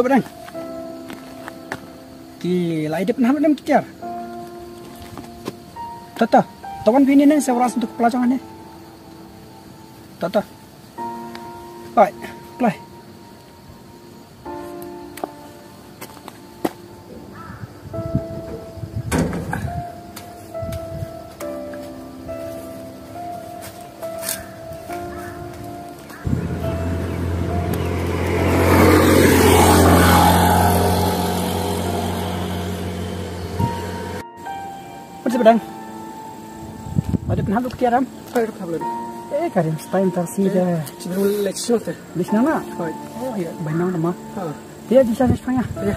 Halo Badang. Ki lai de pernah dalam kitar. Tata, tawan bini ne saya rasa untuk pelajaran ne. Tata. Baik, Apa kabar? Eh, karim style tersi dah. Sebelum leksi nanti. Di sana. Hai. Oh, ya, banyak nama. Ha. Dia di sana sepanjang. Ya.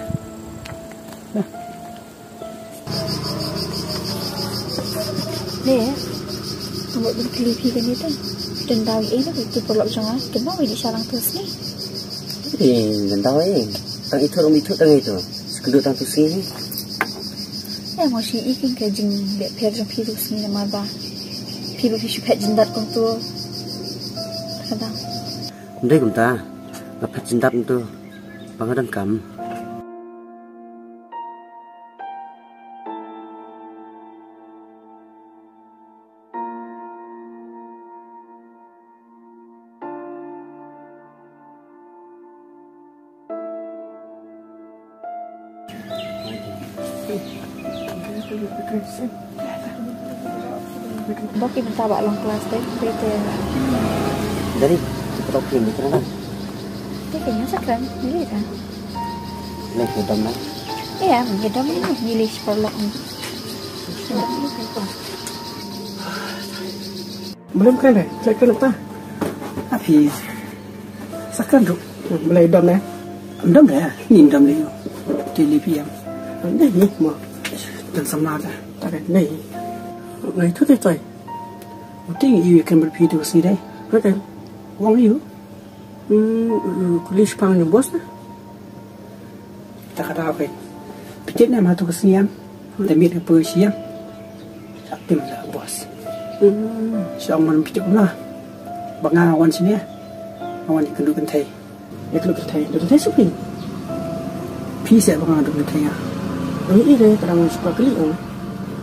Nè, Tunggu dulu kelipi kan itu. Dan tahu ini itu perlu jangan. Kenapa di sarang terus ni? Eh, dan tahu eh. Tang itu orang itu tang itu. Sekedar tang tu sini. Ya, masih ikin ke jeng dek perjang virus ni nama ba. Virus isu pet jendat kau tu. Kadang. Ndai kum ta. Lepas cinta itu. Pangadan kam. Dok kita tabak long kelas deh. Bete. Dari cepat okey ni kerana. Dia kayaknya sakran. Ini kan? Lek hudam lah. Iya, menjedam ni milih perlu. Belum kan deh? Saya kena tak? Tapi, sakran tu. Mulai dam nih. Ndam dah. Ni lagi. Di lipiam. Ini ni mah. Dan sama ada. Tak ada ni. Ngày thứ thế trời. Ting iu kan berpi tu sini deh. Vậy cái. Wang iu. Hmm, kulis pang yang bos lah. Tak kata apa. Pijit nama tu kesenian. Demi apa siang. Sakti mana bos. Hmm. Siang mana pijit mana. Bangang awan sini. Awan ikan dukan thai. Ya kalau kita thay, kita thay supi. Pi saya bangang dukan thai ya. Ini ini kadang suka kali on.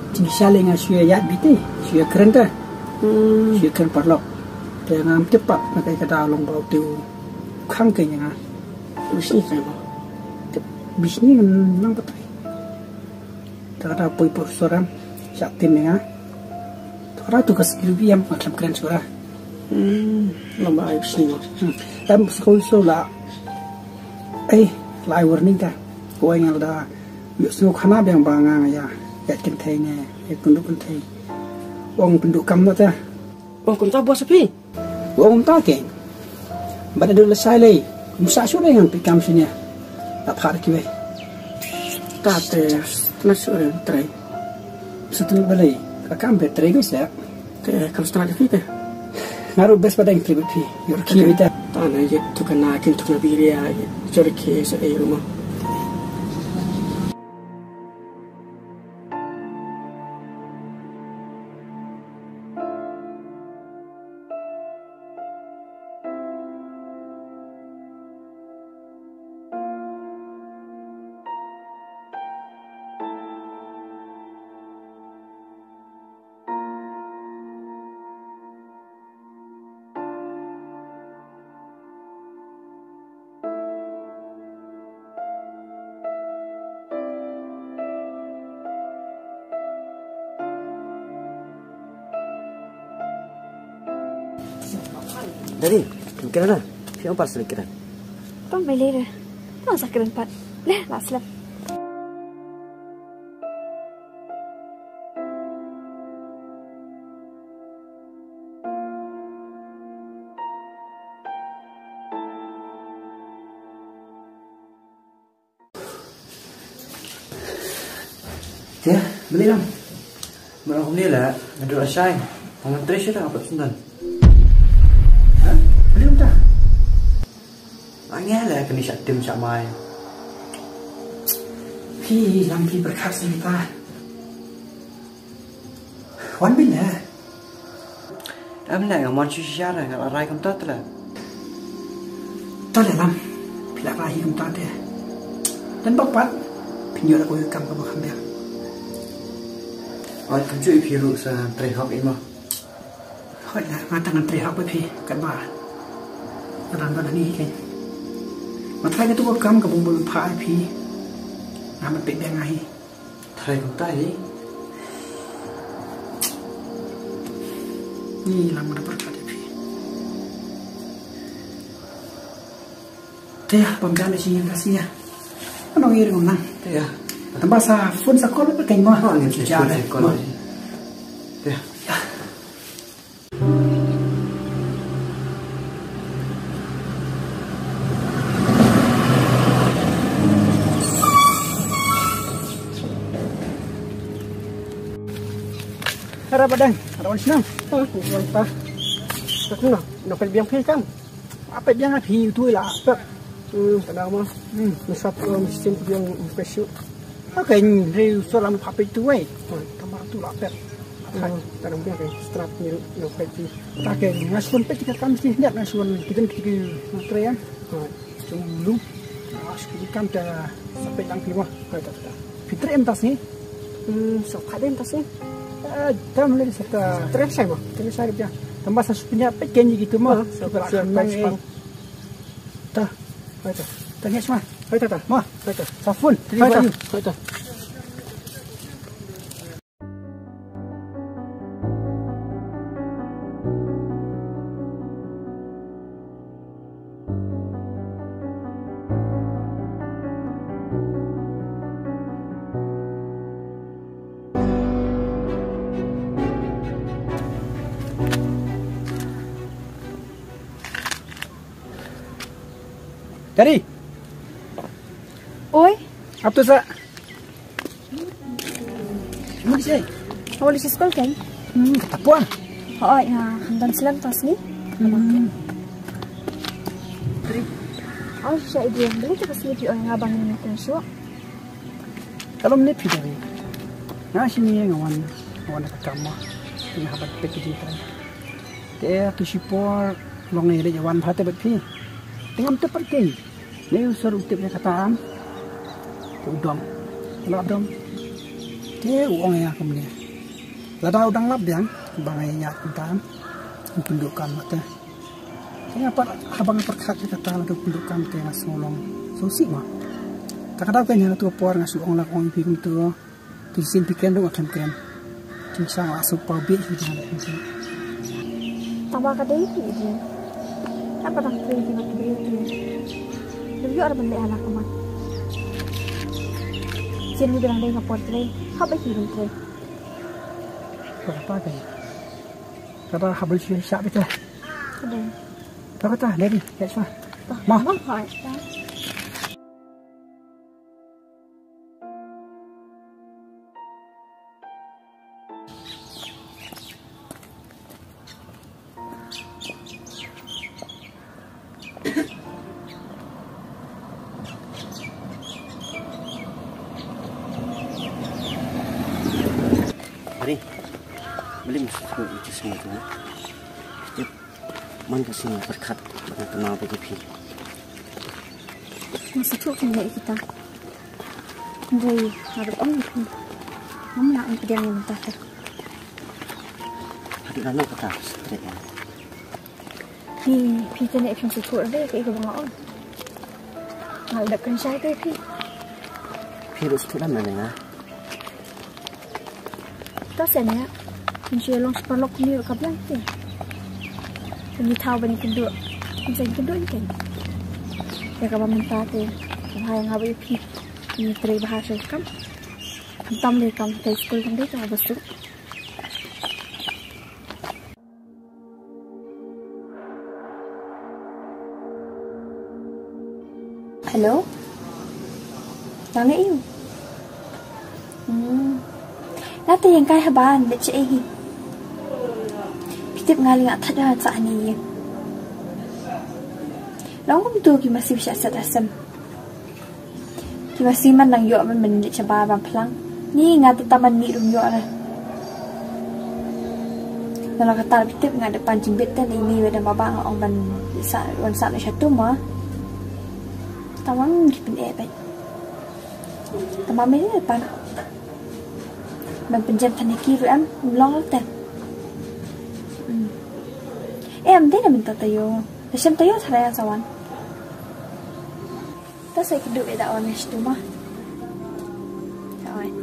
Tinggi saling suya yat bite. Suya keren dah. Hmm. Suya keren parlok. Dia ngam cepat. Maka kata long bau tu. Khang kenya ngah. Terus ni saya mah. bis ni memang betul. Tak ada apa pun suara sakti ni ah. Tak ada tu keskill biam macam keren suara. Hmm. Lama air sini. Dan sekolah so lah. Eh, lai warning. Kau yang ada semua khana yang bangang ya. Ya kentai ni, ya penduk kentai. Wong penduk kam tu kau tak bos api? Wong tak keng. Bada dulu lesai lagi. Musa sudah yang pikam sini. Tak hari kiwe. Tak ada. Tenang sore try. Setelah balik, kakam betere guys ya. Teh kalau setengah lagi teh. Ngaruh best pada yang pribadi. Yor je tu kan nak tu kan biria. Jadi kes eh rumah. Kerana. Siapa pasal kerana? Tong beli dah. Tong sakran pat. Leh, lah selap. Ya, beli dong. Mereka ni lah. Ada asai. Orang tres dah apa sendan. Ha? Belum dah. Angin lah kena syak tim syak mai. Pi lam pi berkas ni ta. Wan bin lah. Am lah yang macam siapa yang rai kamu tak lah. Ta le lam. Pi la rahi kum ta de. dan bapat pinyo la ko kam ka bakam ya Oi, kan cuy piru sa tre hop ini mah. hoi la ma tangan tre hak pi kan ba ran ba ni ke ma thai ke tu ko kam ka bum bum pha pi na ma pe beng ai Thai cũng tay đi. ni la ma da berkat pi te pam gan si yang kasih ya ano ngiri ngong nang Thế à? tambah sa phun sa kol pa kay mo Oh, ini sih. Jare, Kalau mo. Thế à? Hara badang, hara wan senang. Wan pa. Tak kena, nak pergi biang pay kan. Apa biang api tu lah. Apa? Hmm, kadang mah. Hmm, Masap ke mesin tu yang special. apa ni reu solam papai tu wei. Tambah tu lah apa. Hmm, kadang dia kayak strap ni yang peti. Tak ke ngasuan pe kita kam sih lihat ngasuan kita kita matrean. Ha, Cuma As kita kam ta sampai lang pilih ha tak tak. Fitri em tas ni. Hmm, so kadang tas ni. Eh, tam lagi serta Terus saya mah. terus hari dia. Tambah sasunya pe kenji gitu mah. Baik main. spang. Tah, Ha tak. tanya semua. Tak tak. Mah, tak. safun. Tak. Ha tak. Dari, Oi, apa tu sa? Mau di sini? awak di sekolah kan? Hmm, kata puan. Oi, ha, hendak silam tas ni. Hmm. Oh, saya dia beli tu pasti dia orang abang ni kan so. Kalau ni pi dari. Nah sini yang awan awan kata kamu. Ini habat packaging kan. Dia tu sipor long ni dia awan bhate bet pi. Tengam tu pergi. Ni usur utip dia kata am. Lap dong. Dia uang ya kemudian. Lada udang lap dia. Bangai ya kuntam. Pendudukkan mata. Tengah apa abang perkat dia kata untuk pendudukkan tengah solong. Sosi mah. Takadaw kanya na tuwa puwar nga suong lang kong ipigong tuwa. Tisin pikan dong akan kren. Tinsang aso pa bi ito na lang ito. Tambah kata itu dia. Apa tu yang kita beli tu? Lebih orang benda anak kamu. Sini bilang dia ngapor tu, apa hidup tu? Kata kaya. Kata habal siya siya bita. Ada. Kata dari kaya siya. Mah. Mah, Masa tu kan nak kita. Dari harap om pun. Om nak om dia yang minta tu. Hari lalu kata straight ya. Pi, pi tu nak film sesuatu dia ke ikut. Hal dak kan saya tu pi. Virus tu lah mana ya? Tak sana. Insya Allah separlok ni kat bilang tu. Ini tahu bani kedua. Ini kedua ni kan. Ya kalau minta tu. Hai yang habis pi. Ini teri bahasa kan. Hentam dia kam dari sekolah kan dia tak besar. Hello? Nangis you? Hmm. Nanti yang kaya haban, nak cik lagi. Pitip ngali ngak tak ada saat long tu ki masih bisa sat asam. Ki masih man nang yok man men le cha ba plang ni nga ta ta ni rum yok lah. Kalau kata tip nga depan jimbit ta ini ni wedang baba nga ong ban sa wan sa satu ma tamang ki pin e eh, ba tamang me lah, depan. Ban pin jam tani ki ruam long lah, ta hmm. em eh, dena minta tayo Nasib tayo sayang sawan. Tapos ay kedu eh daon ni situ mah. Kawan.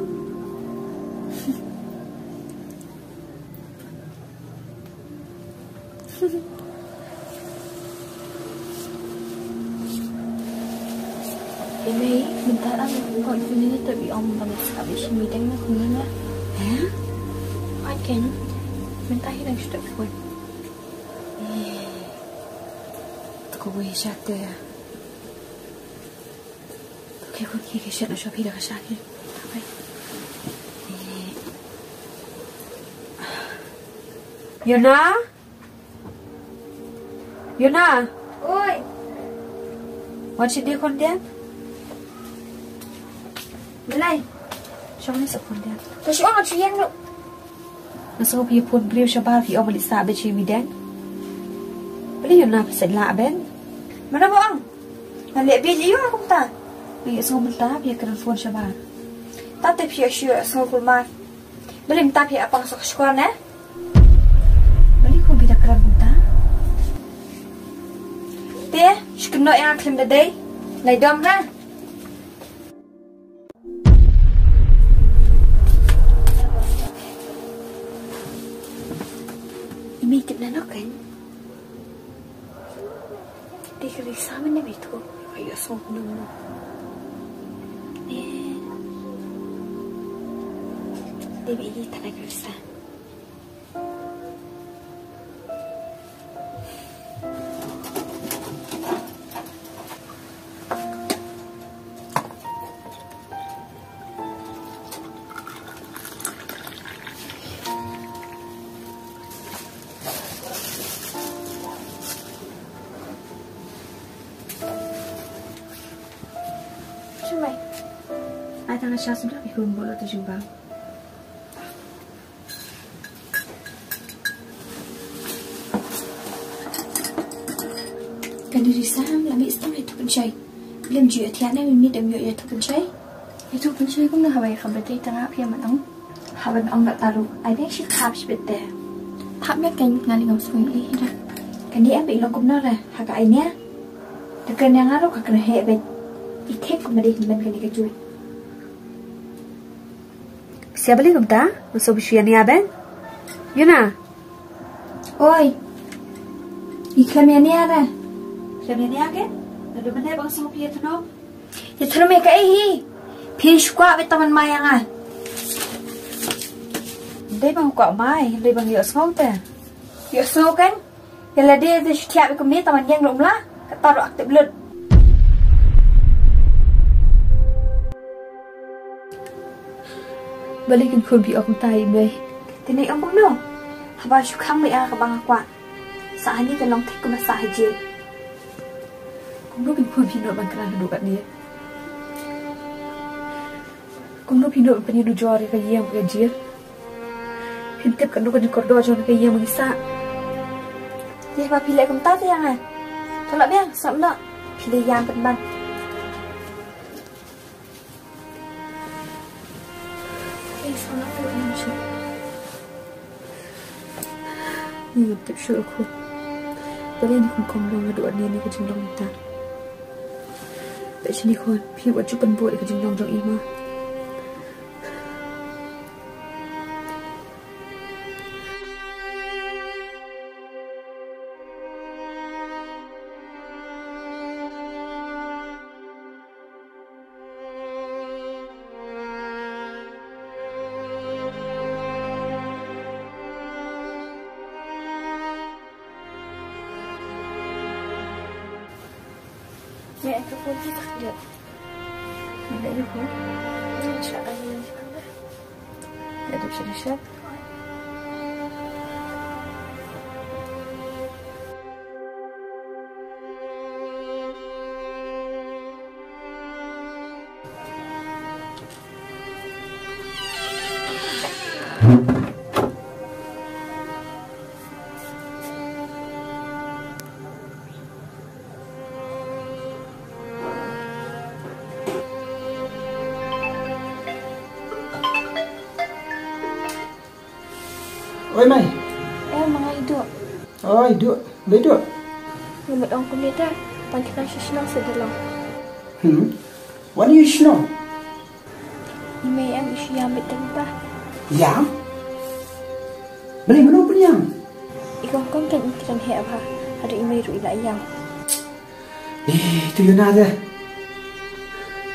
Ini bentar ah. Kau ini tapi om bangsa habis meeting nak kena. Kau boleh syak tu ya. Okey, kau kiri syak nak shopi dah syak ni. Apa? Yuna? Yuna? Oi, What should dia kon dia? belai. Show ni sa kon dia. Kau siapa nak cuci yang lu? Nasa ko piye pun beliau syabar fi omali sa be chi mi den. Beli Yuna pasal la ben. Mana bohong. Nalik biar je aku tak. Biar semua mentah biar kena phone syabar. Tak tapi biar syur semua kulmar. Beli mentah biar apa sok syukur ne? Beli kau biar kerap mentah. Tiada, sekenok yang akan berdaya. Lai dom ha. Devi ini tanah kerja. Cuma. Ay tanah siya sudah bihun bolo tu jumpa. Istam itu pencai. Belum jual tiada ni mimi dem jual itu pencai. Itu pencai pun dah habai khabar dari tengah pia matang. Habai ong tak tahu. Ada sih khap sebete. Thap nhất kan ngali ngam sui eh dah. Kan dia ambil lo kumna dah. Hak ai nya. Dekan yang ngaruh kak kena hebet. Itek kumadi himban kan dikejual. Siapa beli kumta? Masuk bisuan ni aben? Yuna. Oi. Ikan yang ni ada. Siapa ni agen? Lalu mana bang sama piye tu no? Ya terus mereka eh. Pin squat with teman mayang ah. Đây bằng quả mai, đây bằng nhựa smoke tè. Ya so kan. Ya lah dia tu setiap ikut ni teman yang rum lah. Kata ro aktif lut. Balikin kun bi aku tai mai. Tini ang bang no. Haba syukang mai ah kabang akwa. Sa ni kan long tek kuma sa haji. Kung no bin kun bi no bang kana du kat ni. Kung no bin no pan du jore ka yem ka jir. Pin tep kan du kan kordo jon ka yem ngisa. Dia ba pilih kum ta yang ah. Tolak biang sam nak. Pilih yang penban. Eh, sana tu yang syu. Ni tep syu aku. Bali ni kun kom dong adu ni ni ka jing dong ta. Tại sini kon pi wa chu pan bo ka jing dong dong ima. Mẹ Oi mai. Eh, mga ido. Oi, duk. Boleh duk? Lumit ang kumita. Pantikan siya dalang. Hmm. What do you know? Imay am isu yamit tanpa. Yam? Boleh mana pun yang? Ikong kong kan intiran he abha. Ada imay ru ila yang. Eh, tu yun ada.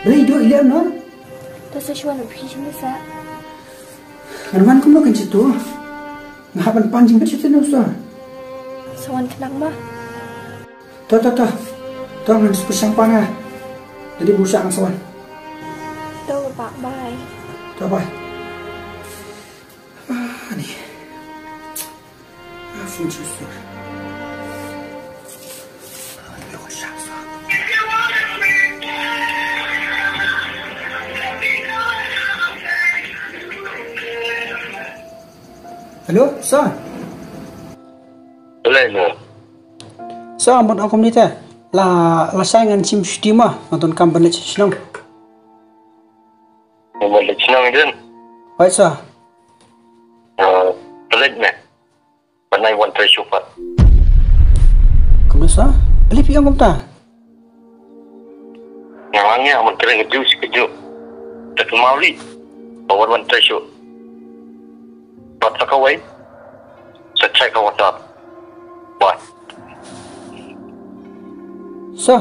Boleh duk ilam no? Tasa siya na bhi sini sa. Naman ko mo kan situ. Ngapan panjing kat situ no sa. Sawan kenang ma. Tuh, tuh, tuh. Tuh, ngan sepusang panga. Jadi busak ang sawan. Tau pak bye. Tuh, bye. Ah, ni. Ah, fun susu. Hello, Sa. Boleh mo. Sa, mon ang komunite. La, la saya ngan sim stima, nonton kampan lech sinong. Mo le chinang din. Baik, Sa. Uh. Panay one try super. Kamu sa? Beli piang kumta. Ngawangnya amun kira ngeju sekejut. Tak kemauli. Bawa one try shoot. Buat sakawai. Sa check ka WhatsApp. Bye. Sa.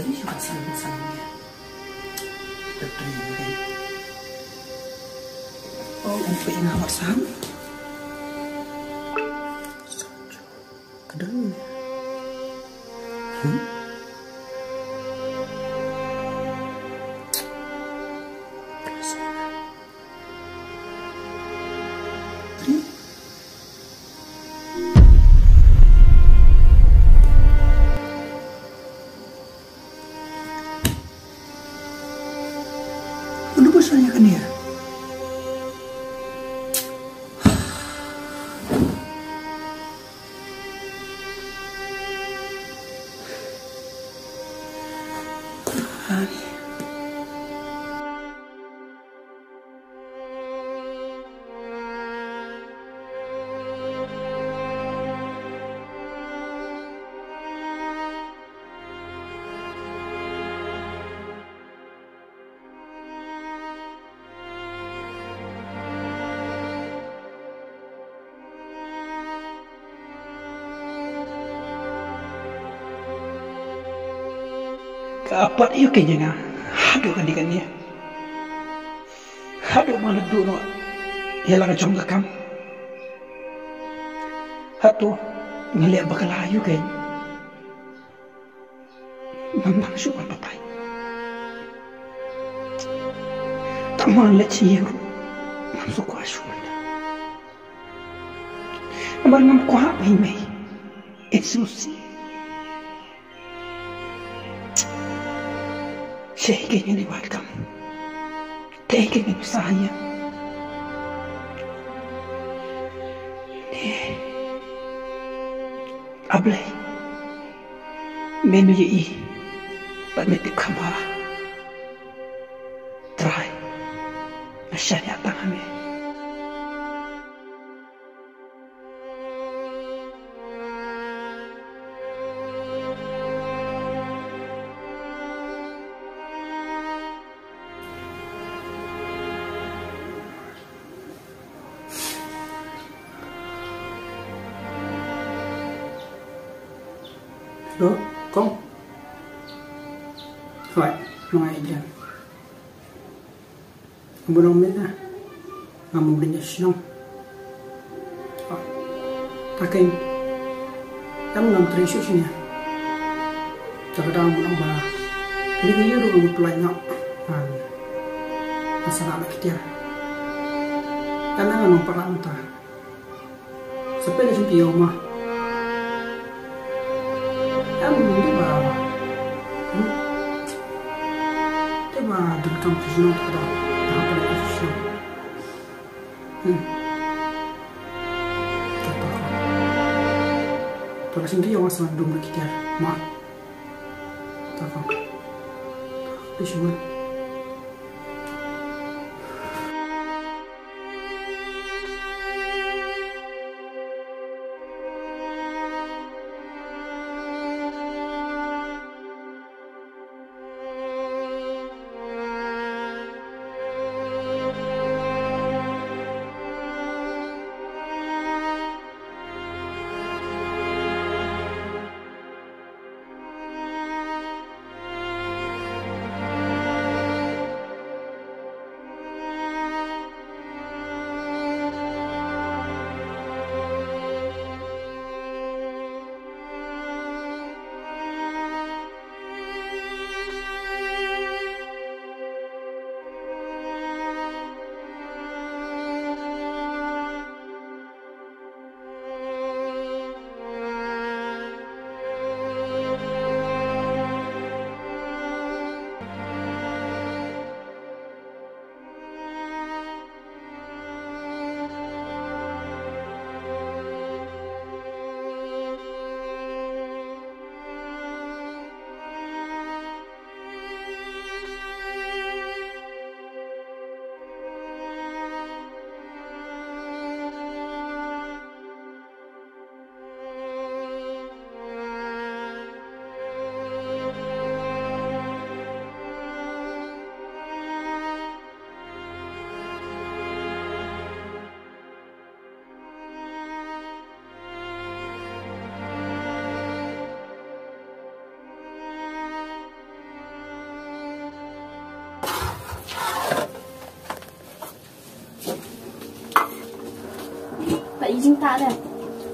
Tadi siapa saling salingnya? Terima kasih. Oh, umpi yang awak sam. Kedua. Kapat iyo kanya nga. Hado kan di kanya. Hado mana duno. Ia lang jong kam. Hado ngeliat bakal ayu kan. Memang syukur papai. Tak mau lihat siang. Masuk kuah syukur. Amar ngam kuah mai mai. Yesus. Shaking in the welcome. Taking in Messiah. Ablay. Menu ye. But me the kama. Yang ngam trisyo siya Takadang bunong ba Kini kaya rin ang tulay nga Masala na kitya Kana nga nung parang ta. Sa pwede siyang tiyaw ma Em đi vào. Thế mà đừng trong cái nó thật Tôi là xin cái ông sang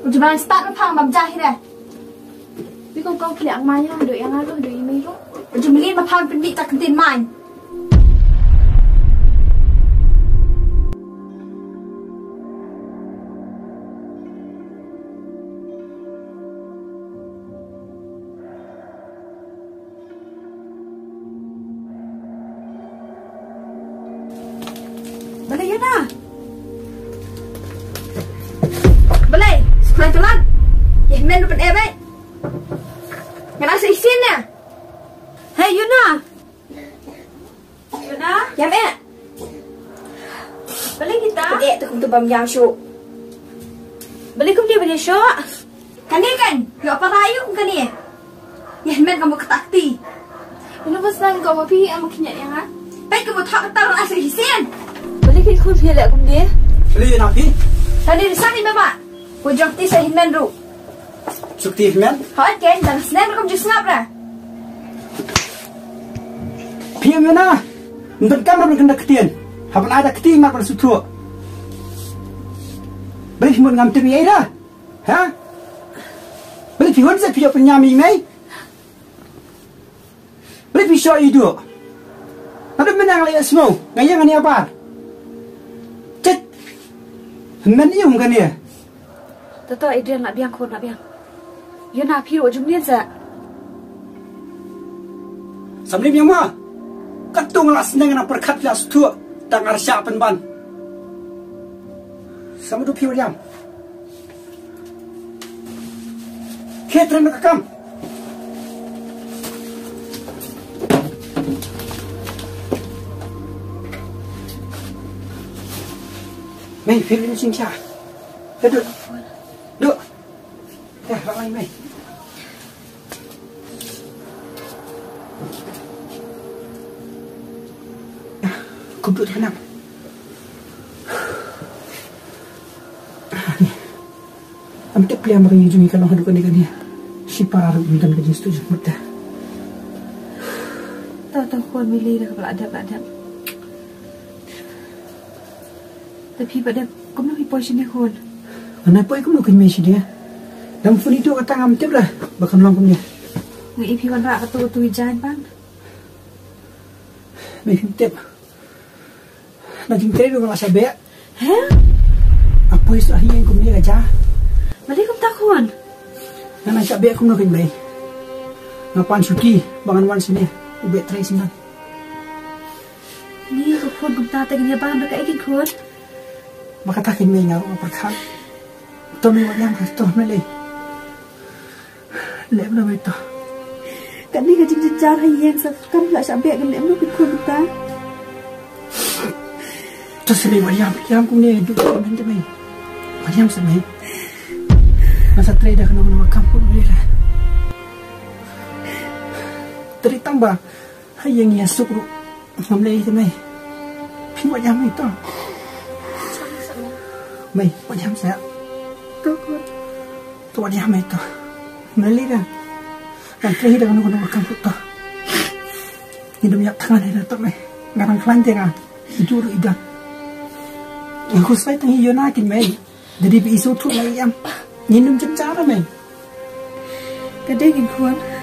Ujibaran start pang mam jahir eh. Bi kong kong klik mai ha, doi yang alu doi mai ko. Ujibaran mapang pendek tak kentin main. Kum bam yang syuk. Balai kum dia balai syok. Kani kan? Yo apa rayu kum kani? Ya, men kamu ketakti. Ini pas nang kau mau pergi amak kinyak yang ah. Baik kamu tak tahu asa isin. Boleh kita kau pergi lek kum dia. Beli napi. Tadi di sana mama. Kujok ti sa hinmen ru. Sukti men. Hot kan? Dan senem kum jus ngap ra. Pia mena. Untuk kamera berkena ketien. Hapan ada ketien mak pada sutu. Semua ngam temi aira. Ha? Beli pihon saya pihon penyami mai. Beli pisau itu. Ada menang lagi semua. Ngayang ni apa? Cet. Men iyo mungkin ya. Tato Adrian nak biang kau nak biang. Yuna pi ro ni za. Sambil yang mah. Katung lah senang nak perkat lah ngarasya penban. Sama tu pihon yang. Ketren nak kam. Mày phiền lên xin cha. Thế được. Được. Nè, vào anh mày. Am tip liam bagi jungi kalau hadu kan dia. Si paru bukan ke jistu jumut dah. Tahu kau milih dah kalau ada ada. Tapi pada kau nak pergi posisi ni kau. Kenapa aku mau kena si dia? Dalam phone itu kata ngam tip lah. Bahkan lang punya. Ngai ipi wan rak tu tu hujan pan. May tip. Naging tayo ng sabi. Heh? Apa isu ahiyan ko niya aja. Mali kau takun. Na nasabi ako na bay. Ngapan suki. Bangan wan sini. Ube try sinan. Ni kau pun kau tak tengah bang dekat ikin kau. Makatakin may nga ako perkat. Ito may walang ito may lay. Lep na may ito. Kat ni kajing jejar hayang sa kam la sampai kan em lu pikun ta. Terus ni Mariam, Mariam ku ni duduk kat mana mai. Mariam semai. Masa tray dah kena kena kampung ni lah. Teri tambah hayang ya sukru. Ngamlei semai. Pi Mariam itu. Mai, Mariam saya. Tu kun. Tu Mariam itu. Ngali dah. Dan tray dah kena kena kampung tu. Hidup yak tangan ni dah tak mai. Ngarang kelanting ah. Juru idah. Aku sai tang hiyo nakin mai. Jadi bi isu tu mai yam. Ninum jem cara mai. Kadai gin kun. Terus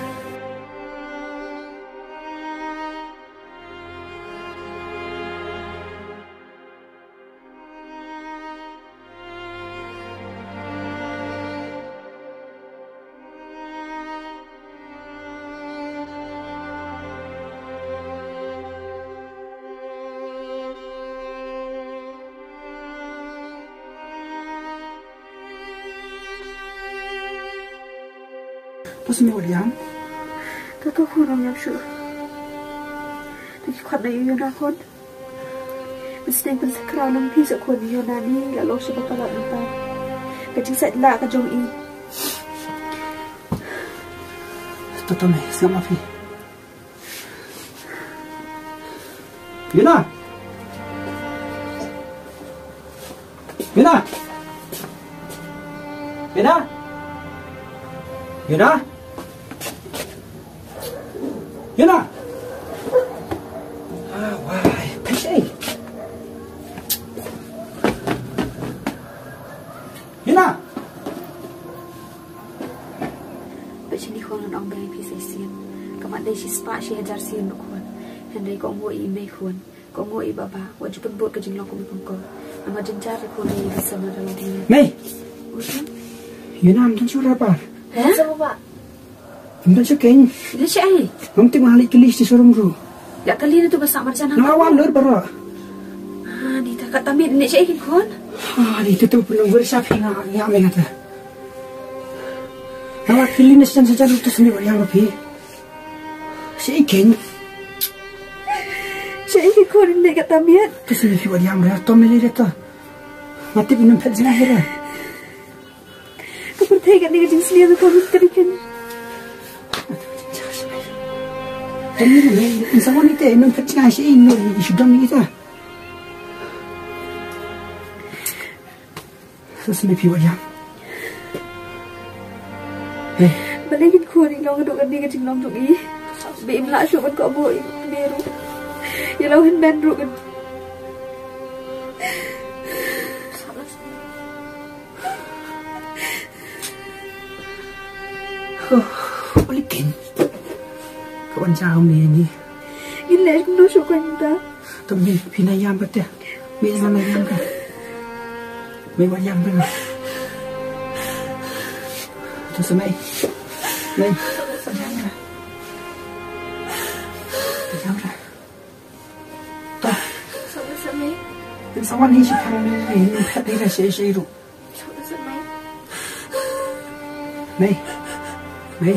Tu tu kun orang yang syu. Tapi kuat na yun na kun. Mesti pun sekarang nang pi sa kun yun na ni la lo sa bakalat ng ta. Kajing sa la ka jong i. Toto mai, sama fi. Yuna. Yuna. Yuna. Yuna. Yuna. Ah, why? Peshe. Yuna. But she ni kun ang bai pi sa sian. Kamat dai si spa si hajar sian no kun. Hendai ko ngo i mai kun. Ko ngo i baba. Wa jupan buat kajing lo ko mi kun ko. Nama jenjar ko ni bisa dalam dia. Mei, Usun. Yuna am tan sura par. Ha? Sama pak. Am tan keng. Dia si ai. Am ti mahalik tulis di sorong ru. Ya kali ni tu besar macam Na awal lor bara. Ah, ni tak kat tamit ni si ai kun. Ah, ni tu tu belum bersaf hingga ya me kata. Nawa kilinis dan saja tu sendiri yang lebih. Si keng. Si ai kun ni kat tamit. Tu sendiri fi yang ber to me. Mati binum pet zina hera. Kau percaya kat ni kajing sini tu kau terikan. Pet zina si inu isu dam kita. Tu sendiri fi yang. Eh, Balik kan kun ni long duk kat ni kajing long duk i. Bi im la syu kan kau bo i biru. Ya lau hen ben duk kan. Kawan jauh ni ni. Gila aku no syu kan ta. Tu me pina yang betul. Me sana yang kan. Me wa yang ben. Tu semai. Me. Yang dah. Yang dah. Tu. Sama sama. Yung sa wani si kang ni ni pati na siya siya ro. Sama sama. May. May.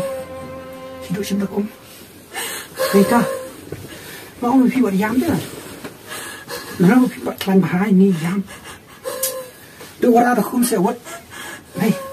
Hidup siya bakom. May ka. Mau mi pi wa yam dah. Nara mo pi pa klan bahai ni yam. Tu wara da kum se wat. May. semai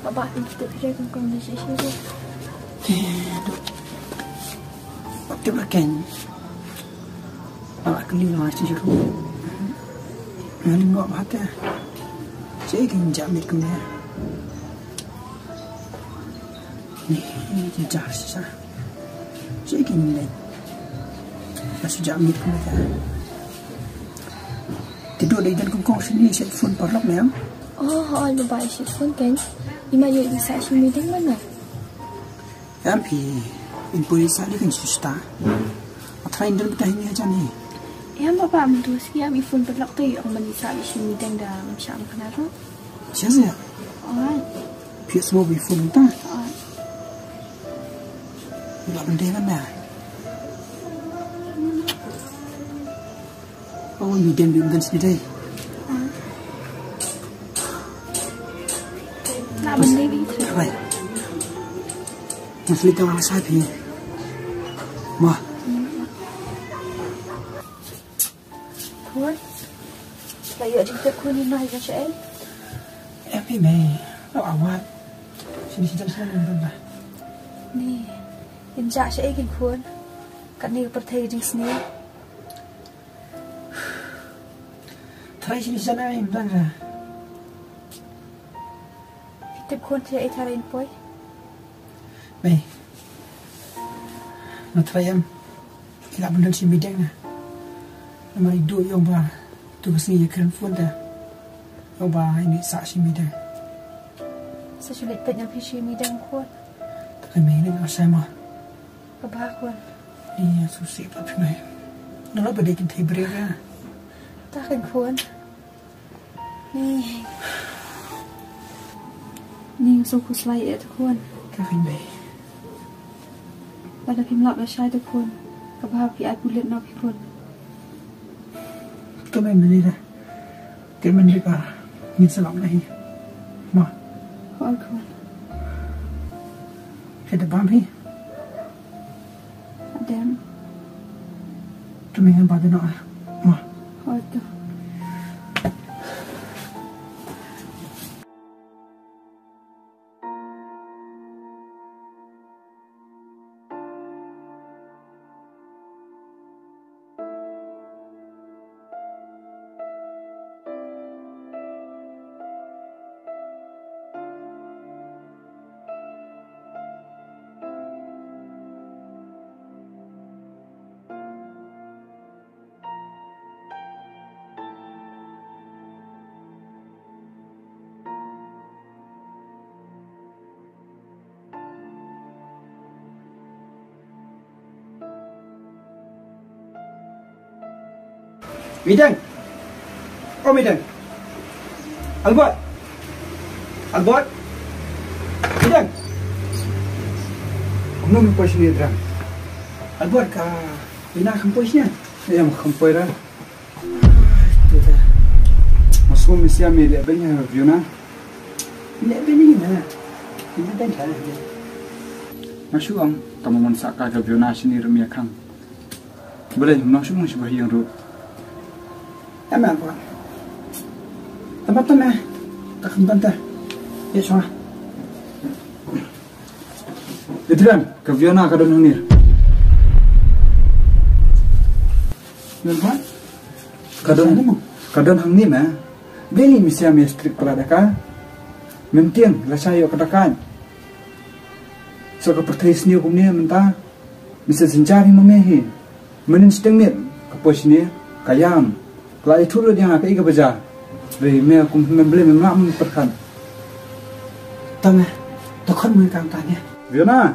Nampak Bapak ni kita pergi kong kong di sisi tu. Eh, duk. Waktu belakang. Awak keli lah macam tu. Yang ngok mata. Saya kan jamit kena. Ni, ni jejak sisa. Saya kan ni. Masih jamit kena. Tidur di dalam kongkong sini, saya phone parlok ni. Oh, hal bapak isi pun kan. Ima yuk di saksi meeting mana? Yang pi, in kan susta. Atau in dalam tahinya aja ni. Yang bapak mentu sikit ami phone berlak tu yang mani saksi meeting dah macam kenapa? Siapa? Alright. Pihak semua bi phone tak. Alright. Bila benda mana? Oh, you didn't do this Masih tahu apa saya pi. Mah, Kuat. Layak di kita kuat ni mah yang saya. em pi mày, nó awat. Sini sini sini sini sini. Ni. Yang jak saya ingin kuat. Kat ni pertai di sini. Try sini sana em dan ra. Kita kuat saya itarin poi. Mày. Nó try em. Kila benda si bidang na. Nama hidup yang ba. Tu kesini kan phone dah. Yang ba ini sak si bidang. Saya sulit penyam visi midang kuat. Tak mày ni nak saya mah. Bapak kuat. Ni susi apa pi mày. Nó lo benda kita berega. Takkan kuat. Ni. Ni suku selai itu kuat. Anh mày. Pada pimlak dah syai tu kuat. Kabah pi ai bulat nak pi kuat. Các mày mình đi ra. Cái mình đi cả. Nhìn sẽ lắm này. Mà, Kuat kuat. cái đập bám hi. Dan Tụi mình ăn bao nhiêu Midang. Oh Midang. Albot. Albot. Midang. Kuno mi pos ni drang. Albot ka ina kamposnya. Ya makampoi ra. Tuta. Masuk misi ami dia benya Fiona. Ni bini na. Ini ben thara. Masuk ang kamu man saka ka Fiona sini rumia kang. Boleh masuk mesti bahiyang ru. Em albot. Tempat tu na. Tak kembanta. Ya soa. Idran ka Fiona ka don hunir. Albot. Kadon kadon hang ni ma. Beli misi ami strik pelada ka. Mentiang la sayo katakan. So ka pertai hukum ni menta. Bisa sencari memehi. Menin setengit ka pos ni kayam. Kalau itu lo dia ngakai ke baca. Vì mẹ cũng membeli memang perkan. Tâm à. Tôi không muốn cảm ta nha. Fiona.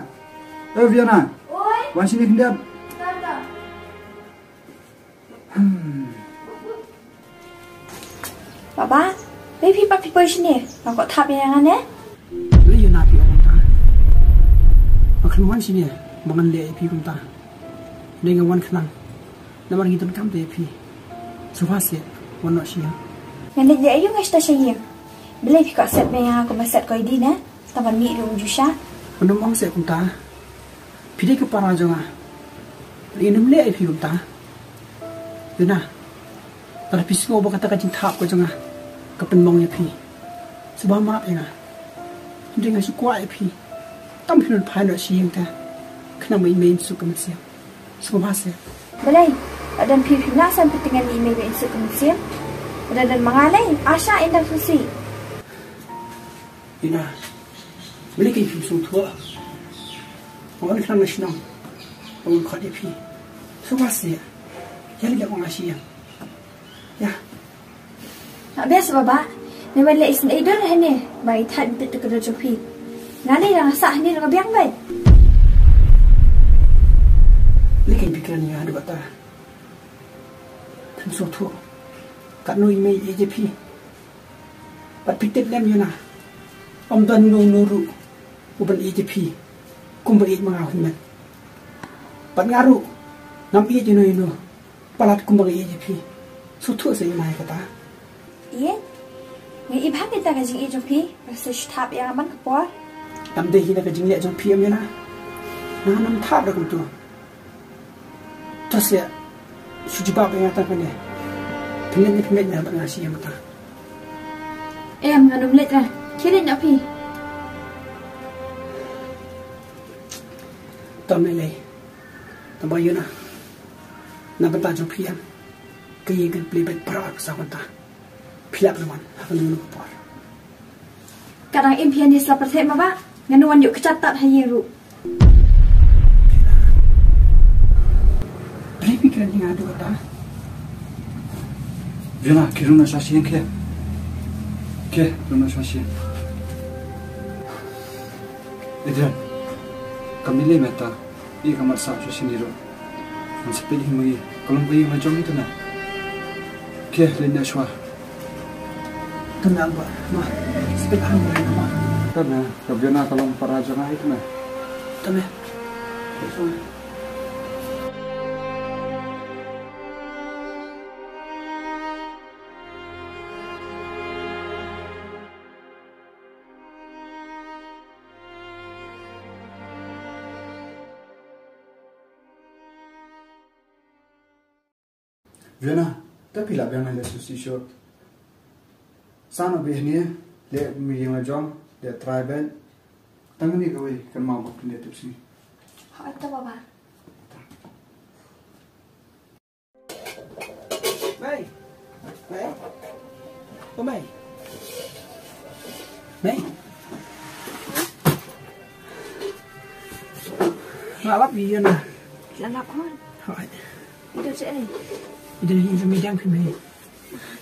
Eh Fiona. Oi, Wan sini kendap. tanda. Baba, baby papi boy sini. Aku tak yang aneh. Lấy giờ nào thì ông ta. Mà khăn quan xin nè. Mà ngân lệ phi cũng ta. Đây ngân quan khăn. Nó mà kita cam tệ phi. Suha sẽ. Wan nọ xia. Yang dia dia yung esta siya. Bila pika set me yang aku maset kau ini ne. Taman mi lu jusha. Mà nó mong sẽ cũng ta. Phi đây cái para cho ngà. Ini nấm lệ phi cũng ta. Yun na. Tara pis ngo ba kata kacing thap ko janga. Kapen mong ya phi. Sebab maaf ya ngà. Hindi nga si kwa ya phi. Tam phi nun phai dan sampai dengan email yang insuk kemusian. Dan dan mengalai Asha indah susi. Ina. Beli cái phim sung thua. Orang kan nak. Orang kau dia pi. Suka sih. Jadi dia orang asyik. Ya. Nak biasa baba. Memang lek isin idol hene. Baik tak tu kerja jopi. Ngani yang sah ni dengan biang baik. Beli pikiran ni ada kata. Kan sung thua. Kat noi mai AJP. Pat pitit lem yuna. Om dan no nuru. Uban AJP. Kum ba mga human. Pat ngaru. Nam iya jeno ino. Palat kum ba AJP. So thua sa yuna kata. Iya. Ngai ibhan kita kajing i jopi. Rasa tap yang aman kepor. Nam de hina ka jingle jong PM yuna. Na nam thap da kum tu. Tas ya. Suji ba ba ngata kan ya. Pengen ni pengen na ba ngasi ya mata. Em nganum lek lah. Kira nak pi. Tam le le. Tam ba yuna. Na ba ta jong PM. Ka yin kan play bet pra sa kanta. Pilap naman. Hakan nunu ko par. Kadang impian ni selap pertama baba. Nganuan yuk kecatat hayi ru. Beli pikiran yang ada kata. Fiona, kiruna sasiyan ke. Ke, kiruna sasiyan. Idran. Kami le meta. I kamar sa sa siniro. Ang sepeli magi. Kalong kayo majong ito na. Ke, lina shwa. Tenang ba. Ma. Speak ang mo rin ma. Karena, kabiona kalong paraja nga ito na. Tame. Fiona, tapi lah Fiona le susi shot. Sana behni le mi yung ajong le tribal. Tangani kawai kan mau bakun le tupsi. Hak itu baba. Mày. Mày. Có mày. Mày. Mà bắt gì vậy nè? Là nak kon. Hỏi. Itu cek ni. Đây là những video của mày.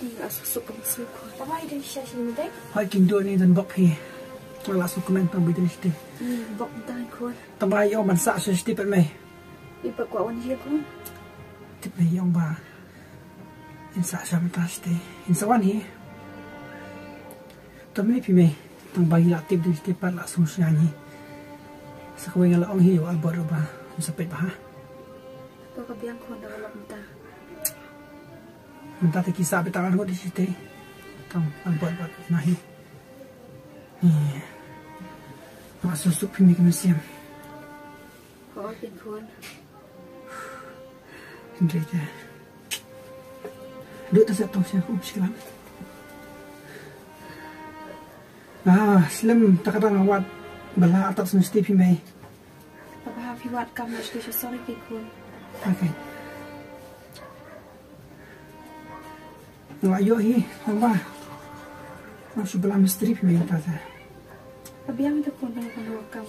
Di tak susuk kemusian ko. Baba itu bisa sini dek. Hỏi kinh đôi này dần bọc hì. Mà là số comment tầm bây giờ đi. Hmm, bok dan kon. Tầm bài yêu bản xã sẽ tiếp bên mày. Ibu kuat wan dia kon. Tiếp này ông bà. insa sa matas te insa wani to me pi me tang bai la tip dis tip la sung sia ni sa ko ngala ong hi wa bor ba sa pet ba to ka biang khon da lok mta mta te kisa pe tangan ko di site tang al bor ba na hi ni. Ma su su pi me ke siam ko pin khon Hindi ka. Doon ta sa itong siya kung siya Ah, slim takarang awat bala atas ng Stevie May. Papa fi wat kam shtu sorry ke khon Okay. Nga yo hi, hawa. Masuk bala misteri May ta sa. pa biang da khon da kan kam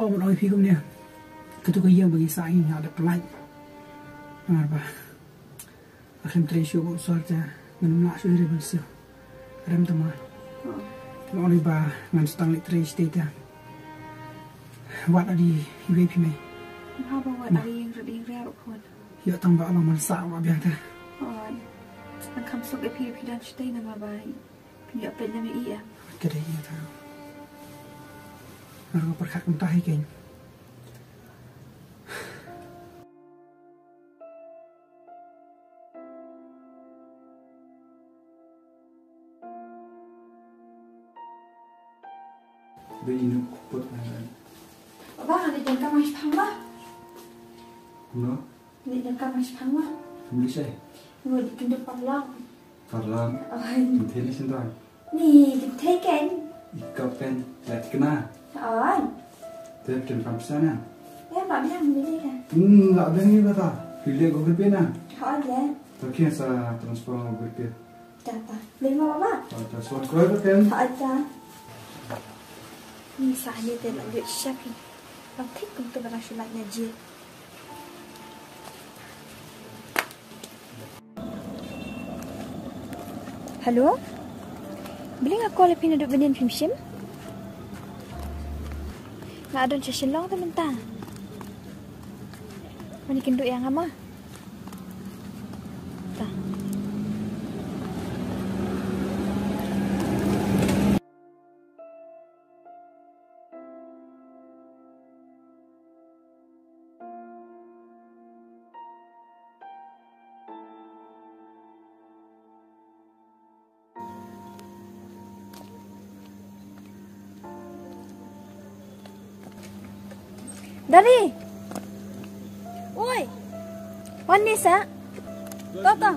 Oh, một cũng nè. Cái tôi có yêu bagi sai ni ada pelan. Ngar ba. Akhim tresio bu sorta ngan nak su dire bersih. Rem tama. Lo ni ba ngan stang วัดอดีเรียพี่ไหมพ่อบอกวัดอดีระเบียงเรียบคนเยอะตั้องบอกเรามันสาวว่าเบียงเธอมันคำสุกไอพี่พี่ดันช่วยนำมาบายพี่อย่าเป็นยังไงอีอะก็ได้ยังเธอเราประคักมันตาให้เก่ง ba hindi siya eh. ngồi đi kinh được bằng lòng Parlang, ơi hindi na siya doon. nì đi thấy kén Ikaw pen, let ka na. ơi Tep ken kapsa na. em bảo biết mình đi nè Hmm, la ben ni bata. Pili ko gulpe na. hỏi vậy Takiya sa transform ko gulpe. chà ta lên mà ba Ata suat ko ko ken. hỏi cha ni sa ni tên là việc shopping Ông thích công ty bà sẽ lại nhà gì Halo? Beli nga ko lepin na benin film sim? Nga adon siya silong ta minta. Manikin do yang ama. Dari. Oi. Vanessa. Toto.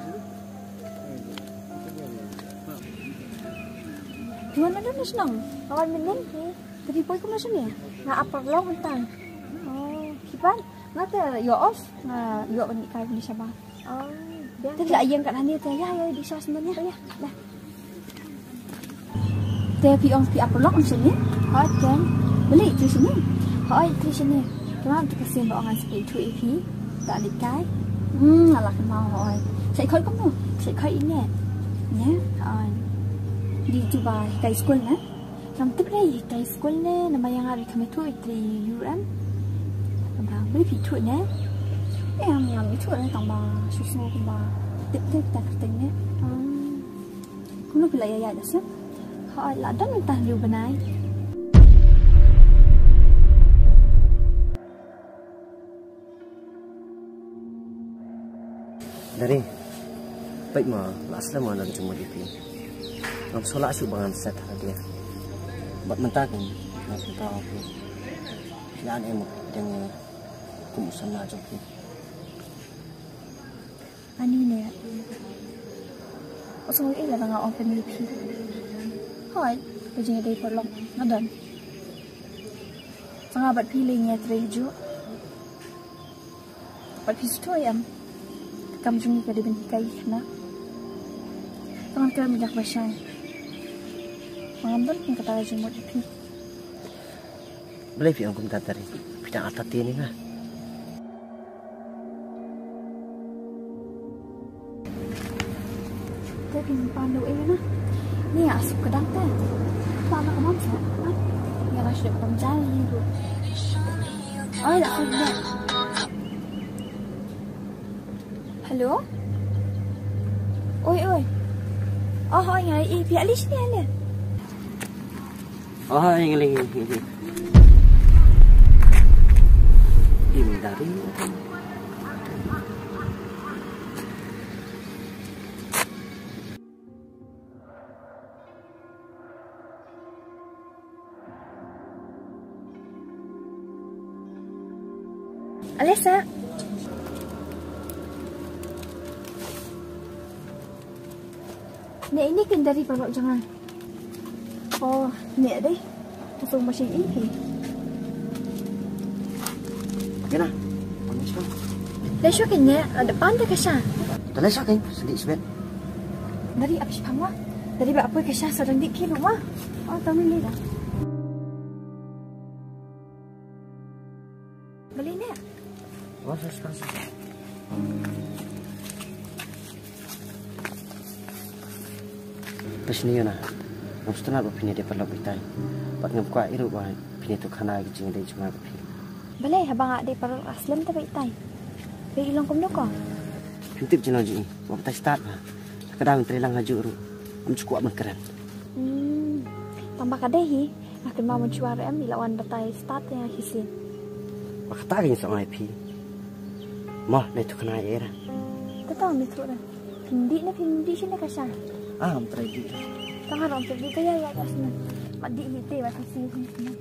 Mana dah nak senang? Kawan menen ni. Tadi boy kau macam ni? Nak apa belau mentang? Oh, kipan. Ngata yo off. Nga yo ni kai ni siapa? Oh, dia. Tadi ayam kat nanti tu ya, ya di sana sebenarnya ya. Dah. Tapi pi apa belau macam ni? Hot kan? Beli tu sini. Hot tu sini. Kenapa tu kasi bawa orang sikit tu AP? Tak ada kai. Hmm, alah kenal oi. Saya kau kamu. Saya kau ini. Ya, oi. Di Dubai, kai school na. Nam tu beri kai school na nama yang hari kami tu itu UM. Nama beri pi tu na. Eh, am yang itu na tambah susu tambah tip tip tak kerting na. Hmm. Kuno bila ya ya dah sih. Hai, lah dan entah lu benai. Dari Baik ma Last lama dalam cuma di sini Ngam solat asyik bangan set dia Buat mentah kan Nak mentah aku Jangan emok Dengan Kumusan lah joki Ani ni. Så er det mange av family pi. Hai, det je dei por long. Nadan. Sanga bat pi le nya tre jo. Bat pi sto yam. Kam jungi ka de ben kai na. Sanga ka mi dak bashay. Mangambal kung kata je mo pi. Boleh pi angkum tatari Pidang atat dia ni lah Tapi panu eh na. Ni asuk ke ta. Tu anak mam sa. Ya lah sudah pemjali tu. Ay, nak kena. Hello? Oi, oi. Oh, hai, hai. Eh, pihak Lish ni ada. Oh, yang lagi. Ini Kan dari Parok Jangan. Oh, nek deh. Langsung macam ini. Kena. Kan? Syok kan nek, depan dah kesah. Dah lesak kan? Sedih sebet. Dari apa sih kamu? Dari apa kesah sedang di kiri rumah? Oh, tahu ni dah. Beli nek. Oh, saya sekarang. Pesni na. Nam setengah berpini dia perlu bitai. Pat ngam kuat iru bah pini tu kana gijing dia cuma berpini. Balai habang ada Parok Aslam tak baik tai. Baik ilang kum doko. Pintip jino ji. Wap tai start bah. Kadang menteri lang haju ru. Am cukup mengkeran. Hmm. Tambah kadehi. Akan mau mencuar em bila wan start yang hisin. Wak kata gini sama IP. Mah, tu kena era. Tahu ni tu dah. Hindi na hindi sini kesah. Ah, am try di. Tangan orang tu kita ya ya kat sana. Mak di hiti wa kasi sini.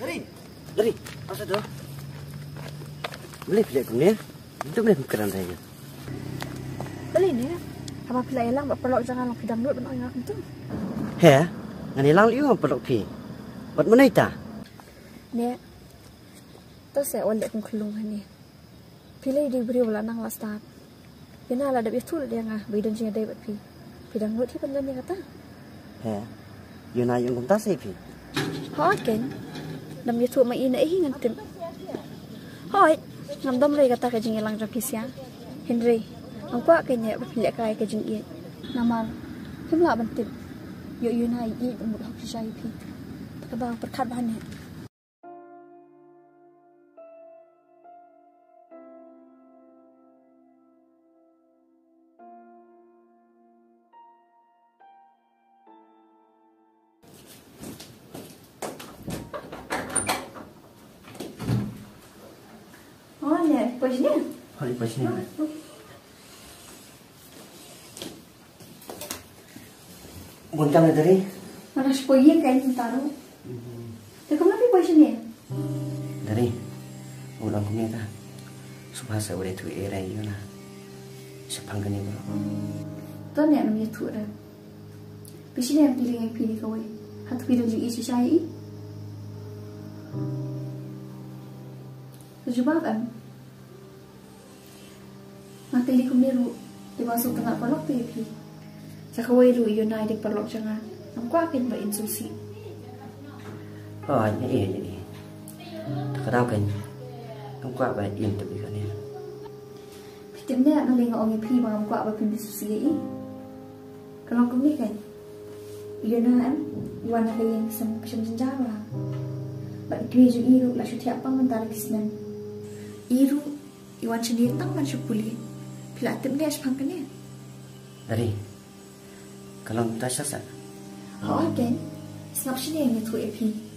Dari. Dari. Apa tu? Boleh pilih aku ni. Itu boleh mengkeran saya. Beli ni. Apa pila elang buat pelok jangan lang pidang dut benak ngak tu. He, ngan ilang liu pelok pi. Buat mana ita? Ni. Tu saya wala kong kelung ni. Pila di beri wala nang last start. Bina lah dah betul dia ngah bidan sini ada buat pi. Pidang dut hipan dia kata. He. Yun na yung kumta sa ipi. Ha kan. Nam betul mai ina eh ngan tim. Hoi. Ngam dom rei kata kajing elang rapis ya. Henry. Ang kwa kanya pilih kaya kajing iet. Namar. Himla bantim. Yo yun hai iet umur hak sisai pi. Takabang perkat bahan ni. Oh, ni, pos ni. Hari pas ni. Buntang na dari. Mana sepoyen kan taruh. Tapi kamu lebih pos ni. Dari. Ulang ko niya ta. Subhasa ulit tu era yun na. Sa panggani ko. Tu ni nam yetu dah. Bisi ni yang pilih yang pilih kau. Hatu pilih jadi isi saya. Sejubah kan? Mati di kumiru. Di masuk tengah pelok tu pi. Sakawai ru yun na di pelok jangan. Namku akan berinsusi. Oh, nya iya nya iya. Takadaw kan. Kung kwa ba im tabi ka niya. Ni nak lenga orang pi bang namku apa pin disusi i. Kalau kau ni kan. Yun na em. Iwan na kayang sam kasam senjawa. Bak kwe ju iru la shu tiap pang mentara kisnan. Iru iwan sendiri tang man shu puli. Pila ni as pang kan ni. Dari. Kalau kita sasa. Họ kan. Snap sini yang tu EP.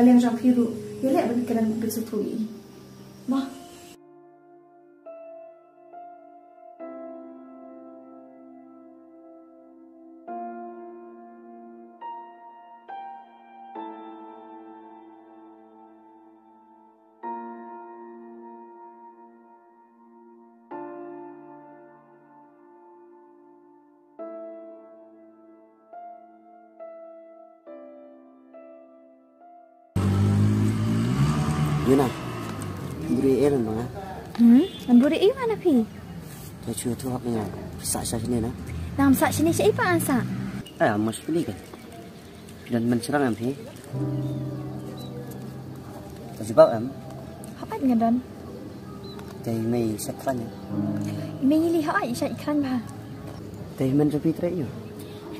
Nakalang siyang piru. Yala ba ni kailan apa yang sa sa sini na. Nam sa sini siya ipa ansa. Eh, mas pilih kan. Dan mencerang am pi. Sebab am, Hapat nga don. dari mai sekran ya. Imingili ha ay siya ikran ba. Dari men repi tray yo.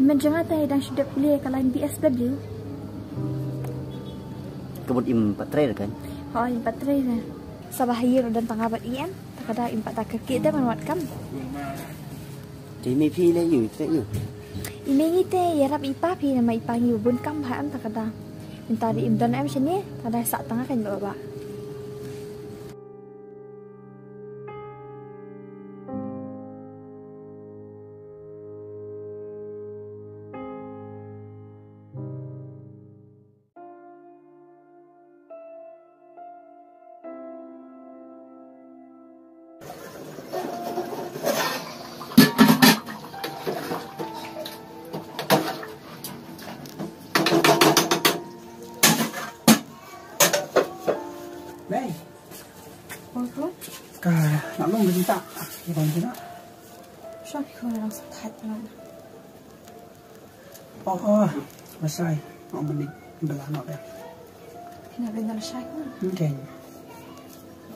Jangan tayo dan sudah pilih kalau BSW. Kebut im patray kan. Ha ay patray na. Sa bahayir dan pangabat iyan. Takada impat tak kekit dah manwat kam. Dari mai pi le yo tray yo. Imingi te yarap ipa pi na maipangi bubun kam ha am takada. Minta di imdan am sini. Tada sa tengah baba. sai họ mình đi mình đừng làm nó đẹp khi nào bên Ik heb sai không kệ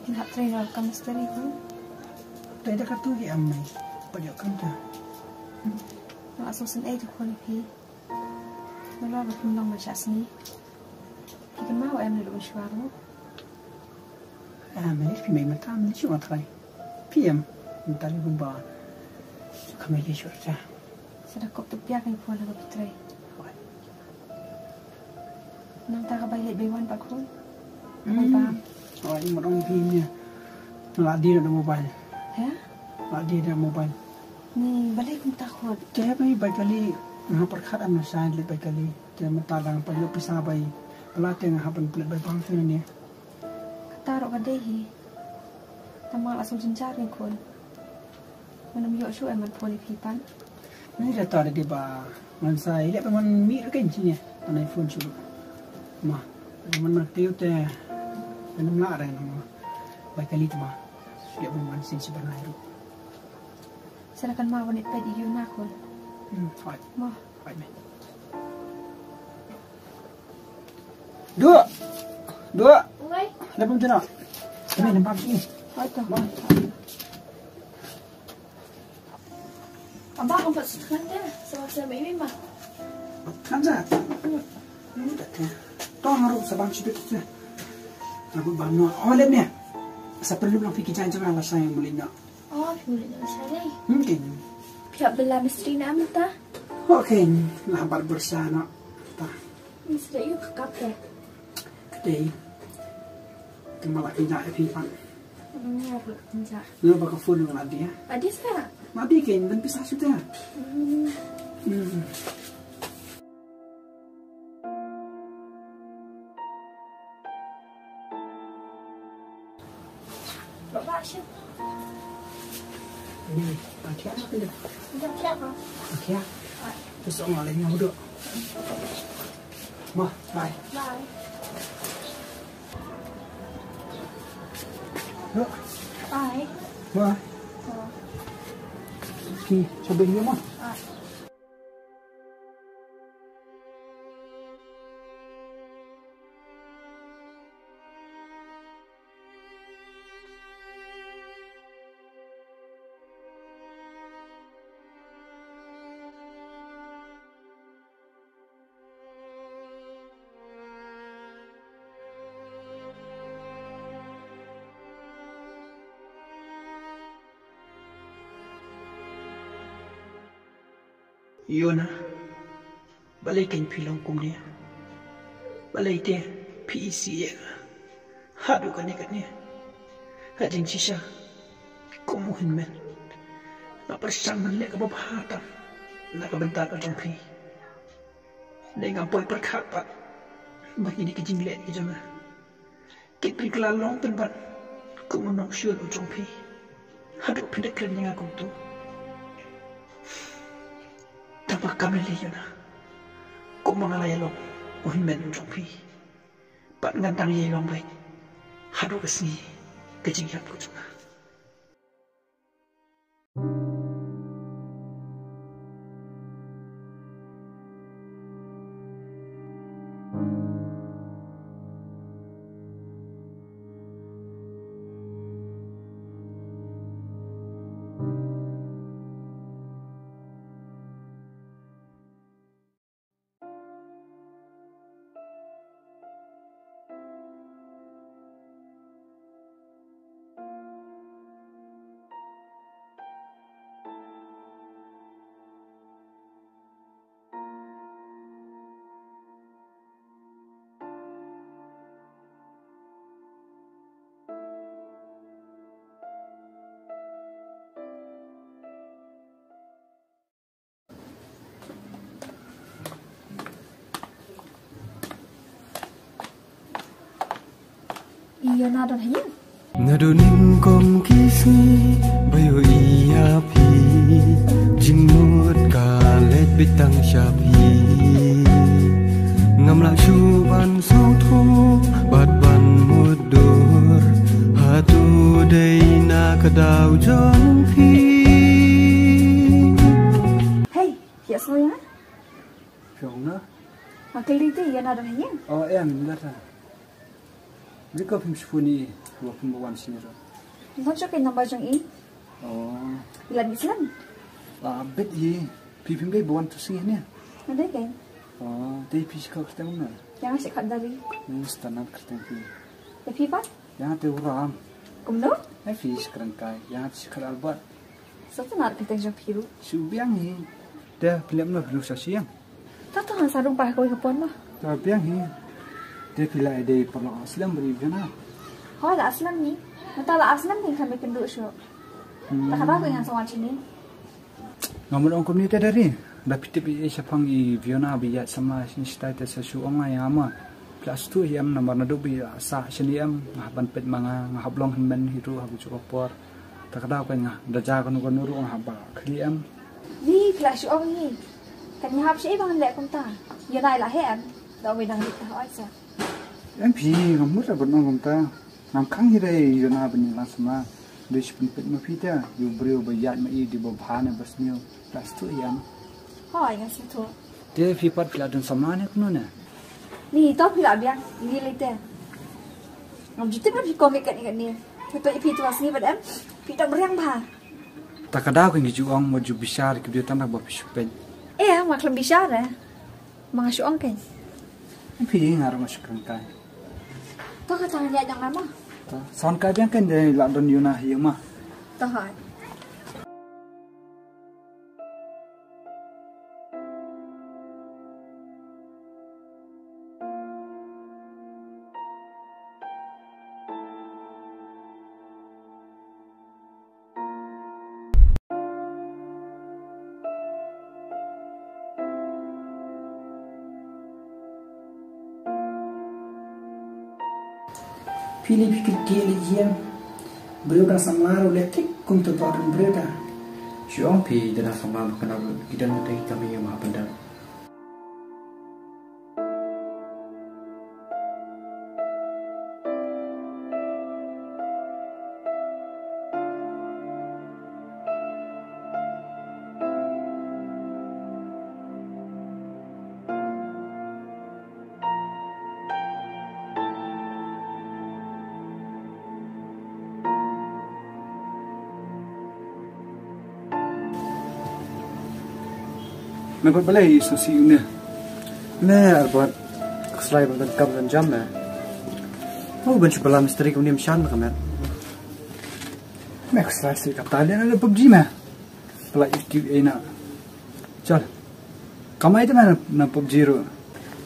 khi nào trời nào cầm story không trời đã cắt tôi thì em mày bây giờ cầm chưa nó ăn xong xin ai được khoan khí nó Ik heb không lòng mà chả xin đi khi cái máu em được uống xong rồi à mày biết mày mà tham nên chịu mà thôi phi em mình ta đi cùng bà masay. Ang manig. Bala na ba? Hinabi na siya ko. Okay. Hinahatry na ka mystery ko. Tay da ka tu ki amay. Padyo kan ta. Nakasusan ay ko ni Pi. Wala ba kung lang siya sini. Kika mau em niluwa siya mo. Ah, men fi mai mata men chi wa trai. PM. Mentari bumba. Kami ke shur ta. Sada kop tu piak ni puan lagu pitray. Nang ta ka bayad baywan pa ko. May pa. Oh, ini morong fi ni. Ladi da mobile. Ha? Ladi da mobile. Ni balay kong takot. Kaya bay bay kali nga perkhat am sa le bay kali. Kaya matalang pa yo pisa bay. Pelate nga hapan pelit bay pang tu ni. Kataro ka dehi. Tamal asal jenjar ni kun. Manam yo shu eman puan ni pipan. Ni dah tahu dia ba. Man sai le pa man mi kan chi ni. An iPhone chu. Ma. Man nak tiu te. Manam la ra no. Bay kali tu ma. Dia pun man sin si banai ru. Sada kan mau wanit pa di yun na kun. Hmm, fine. Mo. Fine me. Dua. Dua. Ungay. Ada pun tena. Kami nampak ni. Ay, ito. Aba, kung pasukan ka. Sa mga sa may ma. Kan sa. Ni dah Tong haru sabang chibit tu. Aku ni. Sa perlu lang fikir jangan jangan lah saya boleh nak. Oh, na siya rin. Mungkin. Pihak bela misteri namin ta. Okay, lambat bersama. Ta. Misteri kakap eh. Kedai. Kemalak kita pipan. Hmm, ako kinsa. Lu bakal phone dengan Nadia. Adis ka? Nadia kan dan pisah sudah. Hmm. Hmm. Baba siya. Ini, pakai apa tu? Hindi siya ko. Pakai. Besok malam yang duduk. Ma, bye. Bye. Look, Bye. bye. Oh. Okay, coba dia mah. Ah. Yun na. Balay kayong pilong kong niya. Balay te, PEC ya. Hado ka niya ka niya. Hading siya. Kumuhin men. Naparsang man liya kababahatan. Nakabanta ka dyan pi. Dahil nga po'y perkapat. Bagi di kejinglet ke jangan. Kit pi kelalong penban. Kumunong syul ujong pi. Hado pindakilan niya nga kong tu. Dapat kami liyo na. Kung mga layalong, uhin men ujong pi. Pat ngantang yelong baik. Hadu ke sini. Kejingian ku juga. Iya na don hayin. Ngadonin kom kisni bayo iya pi jingmut kalet bitang syapi ngamla shuban sautu bat ban mudur hatu deina kadau jon pi Hey, ya soya. Fiong na. Makil dito iya na don hayin. Oh, em, data. Rika pim shpuni, huwa pim bawan sini ro. Ngon chokin number jong i. Oh, Ilan islan. ah, bet ye. Pi pim bay bawan tu sini ni. Ada kan? Oh, day pi shkal kerteng na. Yang asyik kat dari. Ni stanam kerteng pi. Tapi pak, Yang te uram. kumno. Ai fi shkran kai. Yang shkal albat. Satu nak kita jom piru. Subiang ni. Dah pilih mana belum sasiang. Tak tahu sarung pah kau kepon mah. Dah biang ni. Dia pilih ada perlu aslam beri bina. Kau ada ni. Mata lah aslam ni kami kenduk show. Tak kata aku yang sama sini. Ngamun orang komuniti dari. Dah pitip i siapang i Viona biat sama sini stay te sesu orang yang ama. Plus tu yang nomor nado bi sa sini am ngaban pet manga ngablong henben hiru aku cukup por. Tak ada apa ngah. Dah jaga nu kanu ru ngah ba. Kli am. Ni kelas show orang ni. Kan ni hap sih bang lek kum ta. Ya nai lah hem. Dah we nang dik tak aja. Em pi ngamur ra benong ngam ta. Nam kang hi dai Viona bani lasma. Dia pun pet ma pi ta. Yu brio bayat ma i di bobhane basnio. Plus tu yang. Kau yang situ. Dia fi pat piladun sama ne kuno ne. Ni tau pila biang. Ni lite. Ngam jitu pun komik kat ni kat ni. Tapi ipi tu asni pada em. Pi tak beriang bah. Tak ada aku ngiju ong maju besar ke dia tanah bapa supen. Eh, mak lebih syara. Mga show ang kan. Pi ngaruh masuk kerangkai. Tau kata yang yang lama. Son kai biang kan dia lak don yuna hiu mah. Tau hai. Pilih pikir dia lagi Beliau dah samar oleh tik kum baru beliau dah. Siapa pi dan sama kenal kita nanti kami yang maha pandai. Nampak balai sasi ini. Nah, buat keselai dan kam dan jam eh. Oh, benci bela misteri kau ni mshan kamer. Mek sasi kata dia ada PUBG mah. Pelak YouTube enak. Chal. Kamai tu mana na PUBG ro.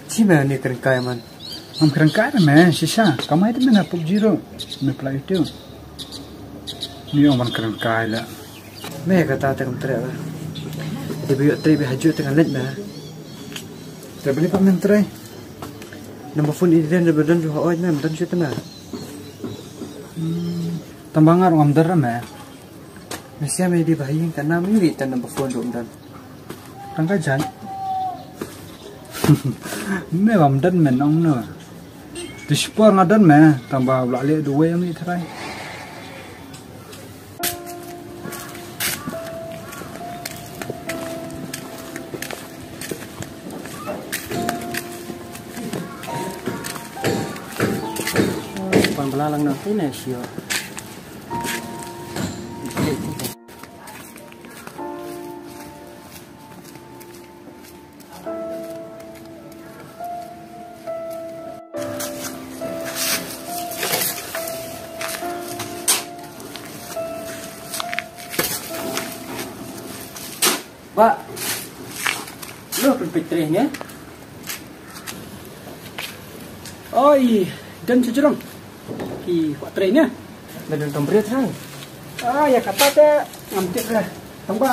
Cima ni kerengkai man. Nam kerangkai tu mah sisa. Kamai tu mana PUBG ro. Me pelak YouTube. Ni orang kerangkai lah. Meh kata tak kam teriak lah. Dia biar teri biar hajut tengah let mah. Tak boleh pak menteri. Nombor phone ini dia berdan juga oi mah, berdan siapa mah. Tambangan orang amdar mah. Mesti ame di bayi kan nama ni tan nombor phone dom dan. Kerangkai jan. Me amdar men ong no. di sport ngadan me tambah ulak le dua yang ni terai Nak ini sih. Pak, lu perpitrihnya? Oi, dan sejerong. Ki kuat trennya. Dan tombret sang. Ah, ya kata teh ngamtik lah. Tunggu.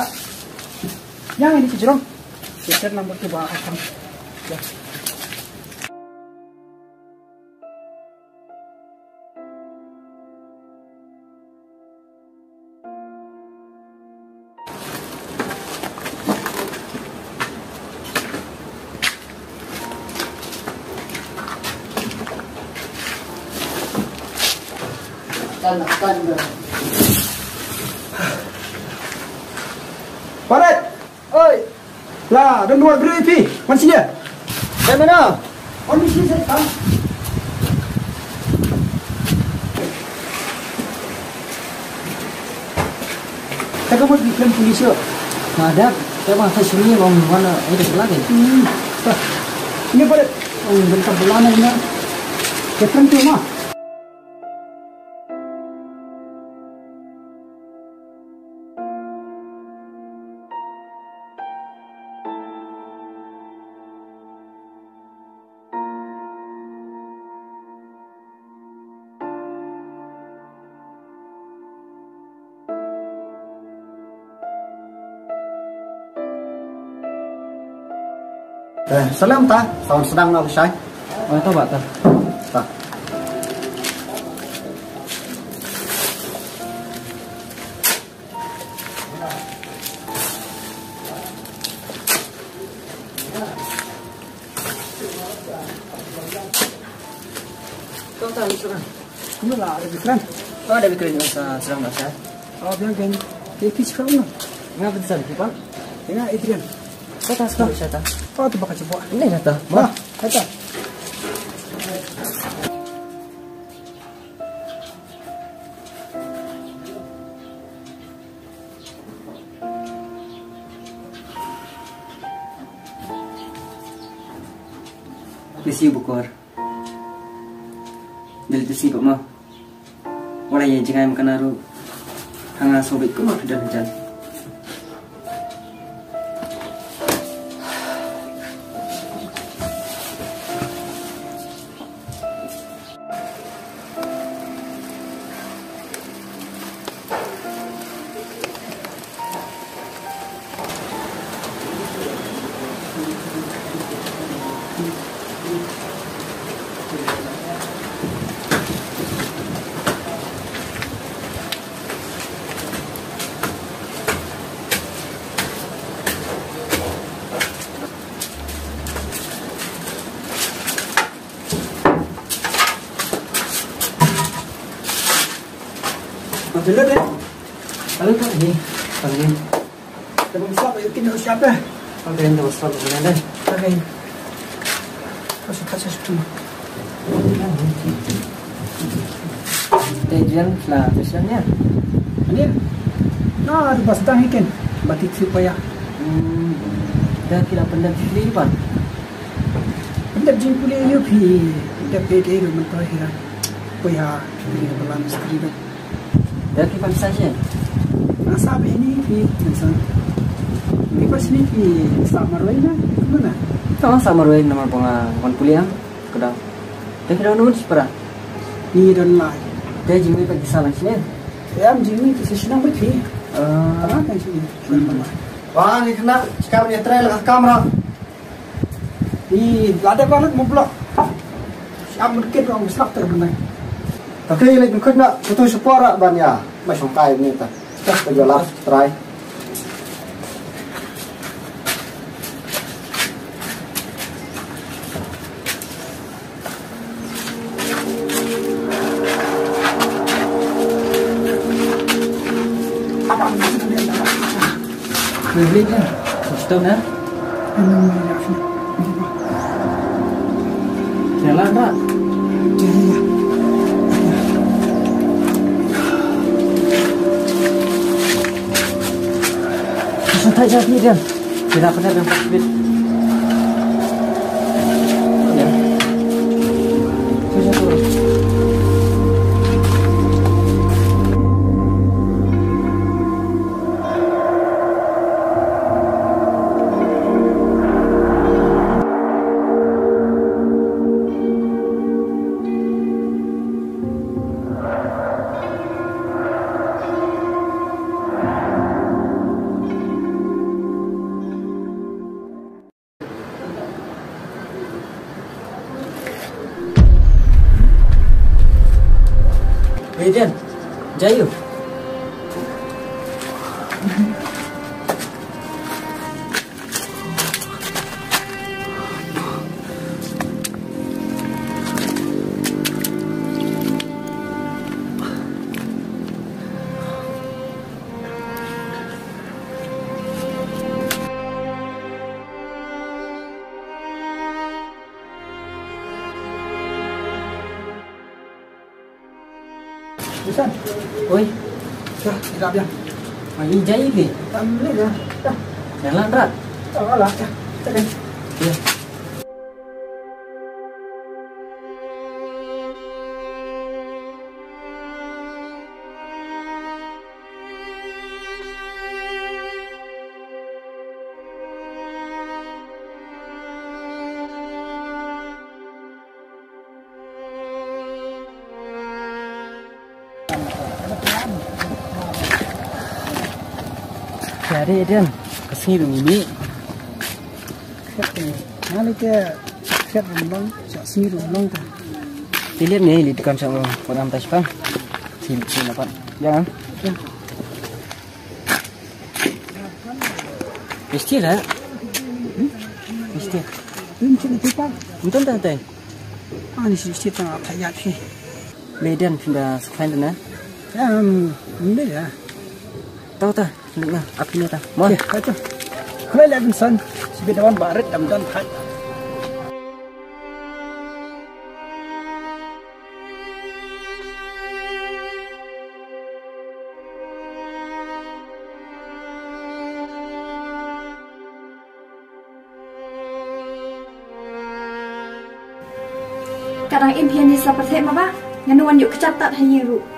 Yang ini sejerong. Kita nomor coba akan. Ya. Parat. Oi. Lah, dan dua beri pi. Mana sini? Dari mana? Oh, di sini saya. Tak kamu di klaim polis yo. Nah, ada. Saya mah sini mau mana ini lagi. Hmm. Ini parat. Oh, bentar bulan ini. Ketan tu mah. Pak ta. Ta. Kau tahu serang. Ini lah ada bikran. Oh, ada bikin masa serang nak saya. Oh, bilang kan. Dia pitch kau nak. Ngapa tu sana, pak? Tengah Adrian. Kau tahu serang saya ta. Oh, tu bakal coba. Ini kata. Wah, kata. Bisi bukor. Dari tu sih mah. Walau yang jangan makan aru. Hanga sobek ku mah sudah hujan. Bila deh. Lalu kan ini. Panggil. Kita bisa apa kita harus siapa? Panggil yang terus selalu dengan dah. Okay. Kasih kasih situ. Tujuan lah tujuannya. Ini. Nah, ada pas tang ikan. Batik supaya. Hmm. Dah kira pendam sendiri pan. Pendap jin kuliah you pi. Pendap beda itu mentah hilang. Puya, pilih belam sekali tu. Dah kira saja. Asal ini pi, misal. Ini pas ini pi sama roy na, mana? Tahu sama roy nama penga kon kuliah. Kedau. Dah kira nulis pernah. Ni dan lai. Dah jimi pergi salah sini. Ya, jini tu sesenang betul. Ah. Apa kan sini? Wah, ni kena cakap ni trail ke kamera. Ni ada banget mau blok. Siapa mungkin orang besar terbenai. Okay, let kau nak now. Put banyak, macam up, but tak? My son, I try. Can you read it? Can? Ni Dian. Tidak pernah yang pas bit. Ya. Bukan. Oi, Dah, tidak biar. mari Jayu ke? Tak boleh dah. Dah. Jalan tak? Tak lah. Dah. Ya. Jadi Dian, kesini dulu ini. Khét thì nó lấy cái khét rồng lông, sợ xí rồng lông ta. Dilihat nih di dekat sama orang tas pan. Sini sini pan. Jangan. Mesti lah. Mesti. Ini cina kita. Untung tak tak. Ah, ni sih kita nak tayar sih. Ledan pindah sekain tu na. Um, ini ya. Tahu tak? Nak na. Api ni tak. Mau. Okay, kacau. Kalau lihat insan, sebedawan barat dam dan hat. Kadang impian di seperti apa? Nganuan yuk kecatat hanya ru.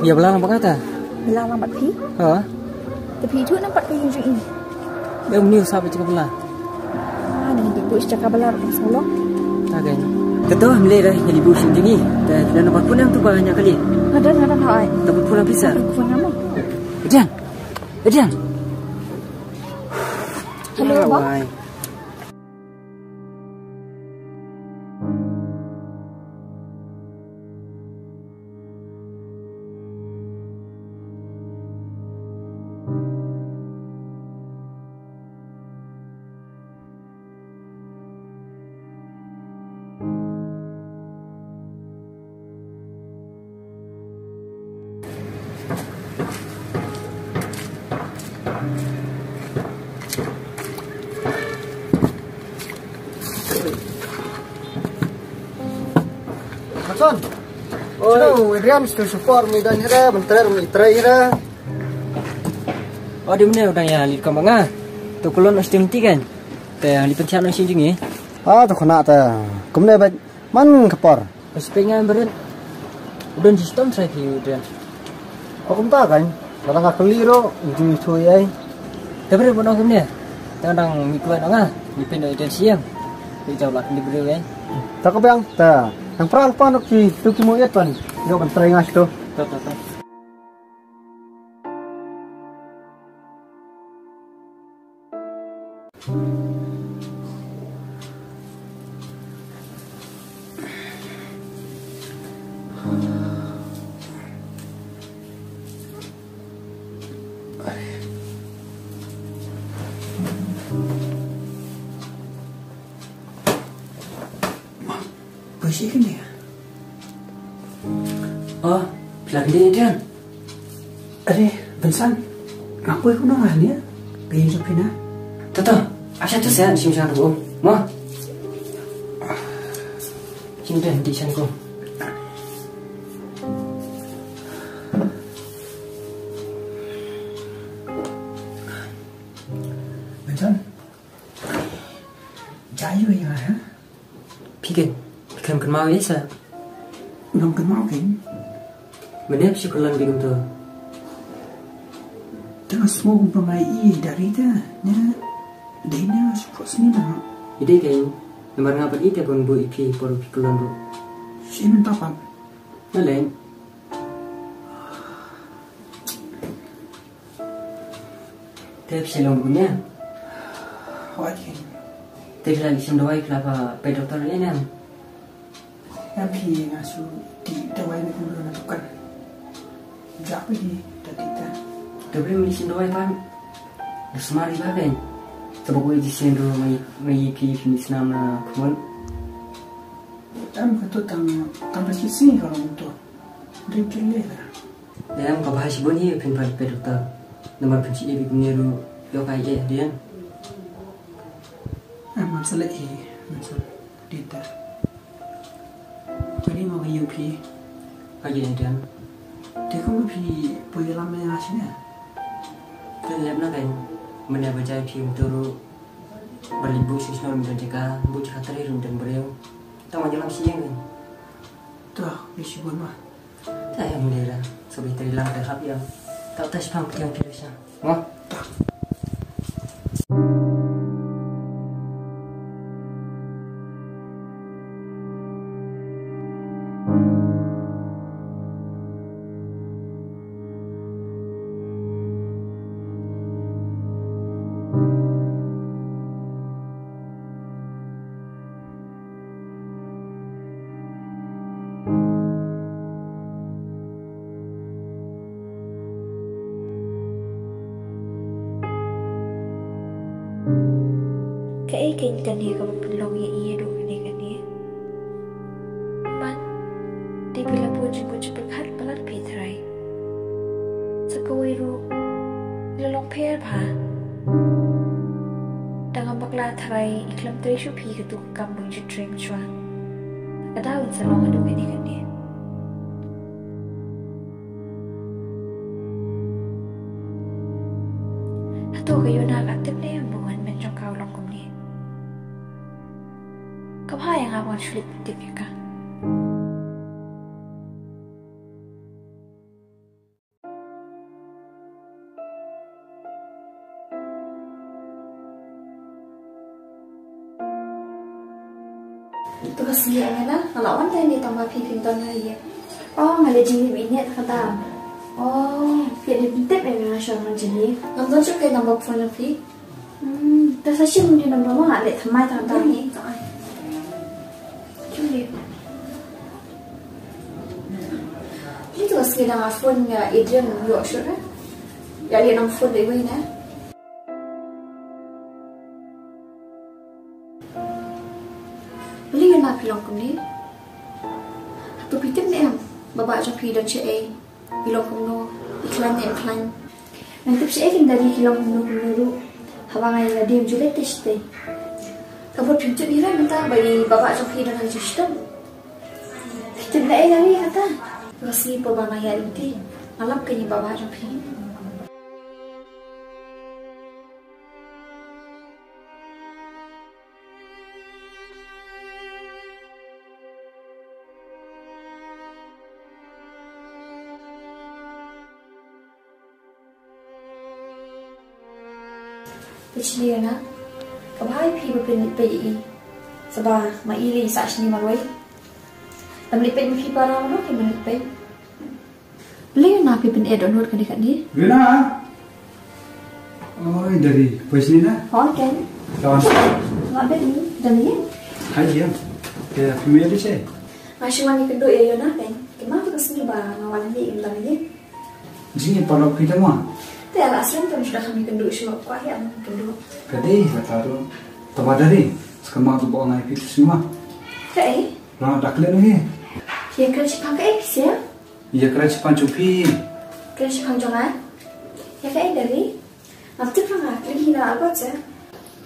Thôi kìa, giờ bà làm bắt ta. Bila lambat pi, Hả? tapi itu nampak pi hujung ini. Dia umniu sampai cakap belah. Ah, dengan ibu cakap belar dengan solo. Tak kìa. Ketua Mele dah jadi ibu sini ni. Dan dan nampak pun yang tu banyak kali. Ada ada hai. Takut pulang pisah. Kau nama? Dian. Dian. Hello, Abang. Adrian stu support mi dan hera bentar mi trai hera. Oh di mana orang yang lihat kamu ngah? Tu kulon mesti mesti kan? Teh ahli pencak nasi jengi. Ah tu kena ta. Kumne ba man kapor. Sepengan beren. Udah sistem saya ki udah. Kau kumta kan? Kadang kak keliro, itu itu ya. Tapi pun orang kumne. Tengah mikuan ngah. Mipin dari siang. Kita jauh lah di beri kan. Tak kau biang ta. Yang peral pan ki tu ki yat pan. Yo kan trai ngas tu. Tak tak tak. Bersih Ngapa aku nak ni? Pengen sampai na? Tata, asal tu saya sim sana tu. Ma. Sini dah di sana ko. Bensan. Jayu ya ha? Pikin. Pikin kan mau ya sa. Nong kan mau kan? Mana sih kulan bingung tu? Tengah semua pemain i dari dah. Ya. Dia ni support sini dah. Ide kan. Ite bu por minta apa? Nalain. Tapi silong punya. Wajib. Tapi lagi sim dawai kelapa pe doktor ni nam. Yang pi ngasu di dawai ni pun nak tukar. Japa di tadi dah. Добрый мы син давай пам. Смари лавен. Тобой дисен до мои мои пифи мис нам на квон. Там кто там там почти син гором то. Дикилле. Дэм кабаши бони пин пар перта. Намар пинчи эби гнеру yokai e ден. Амар сале и мансо дита. Толи мага юпи. Каген ден. Декому пи пойламе ашине. Lep na kan. Mana baca ipi untuk berlibu siswa menjaga bu cakap teri rum dan beriau. Tak macam dalam siang kan. Tuh, bisi buat mah. Tak yang mendera. Sobi teri lang terhap ya. Tak tahu sepang yang pilih sah. Legend ni Binet ka ta. Oh, pili pintip ay nga siya ng jini. Nandun siya kayo nambag phone ng pi. Hmm, tas sa siya mo din nambag mga alit, hamay ta ta ni. Julie. Itu kasi na nga phone nga Adrian ng Yorkshire. Yali ng phone na iwi na. Beli yun na pilong ko ni.Atu pitip ni em. Baba siya pidan siya eh. Pilong ko no. Iklan na iklan. Nang tip siya eh. Dari pilong ko no kumuro. Habang ngayon na diyem julit teste. Kapag pintu ira minta bagi baba siya pidan ang sistem. Tidak ada dari kata. Masih pebama ya inti. Malam kini bawa rapi. Pichnir na. Kabhay pi ba pinit pa i. Saba maili sa sini marway. Namlipit mo pi para mo kay manlipit. Beli na pi pin ed onward kadi kadi. Vina. Oi dari posisi na. Oh kan. Lawan. Ngabe ni dali. Hai dia. Ya, familiar di sini. Masih mani kendo ya yo na kan. Kemana tu kesini ba ngawalan ni imlan ni. Jini palok kita mah. Tapi ala aslan kan sudah kami kendo semua kuah ya kendo. Kadi kata tu. Tama dari. Sekarang tu bawa naik itu semua. Kai. Lah dak le ni. Ya kerja pakai X ya. Ya kira cepat cupi. Kerja panjangan. Ya kai dari. Nanti pernah lagi na apa aja.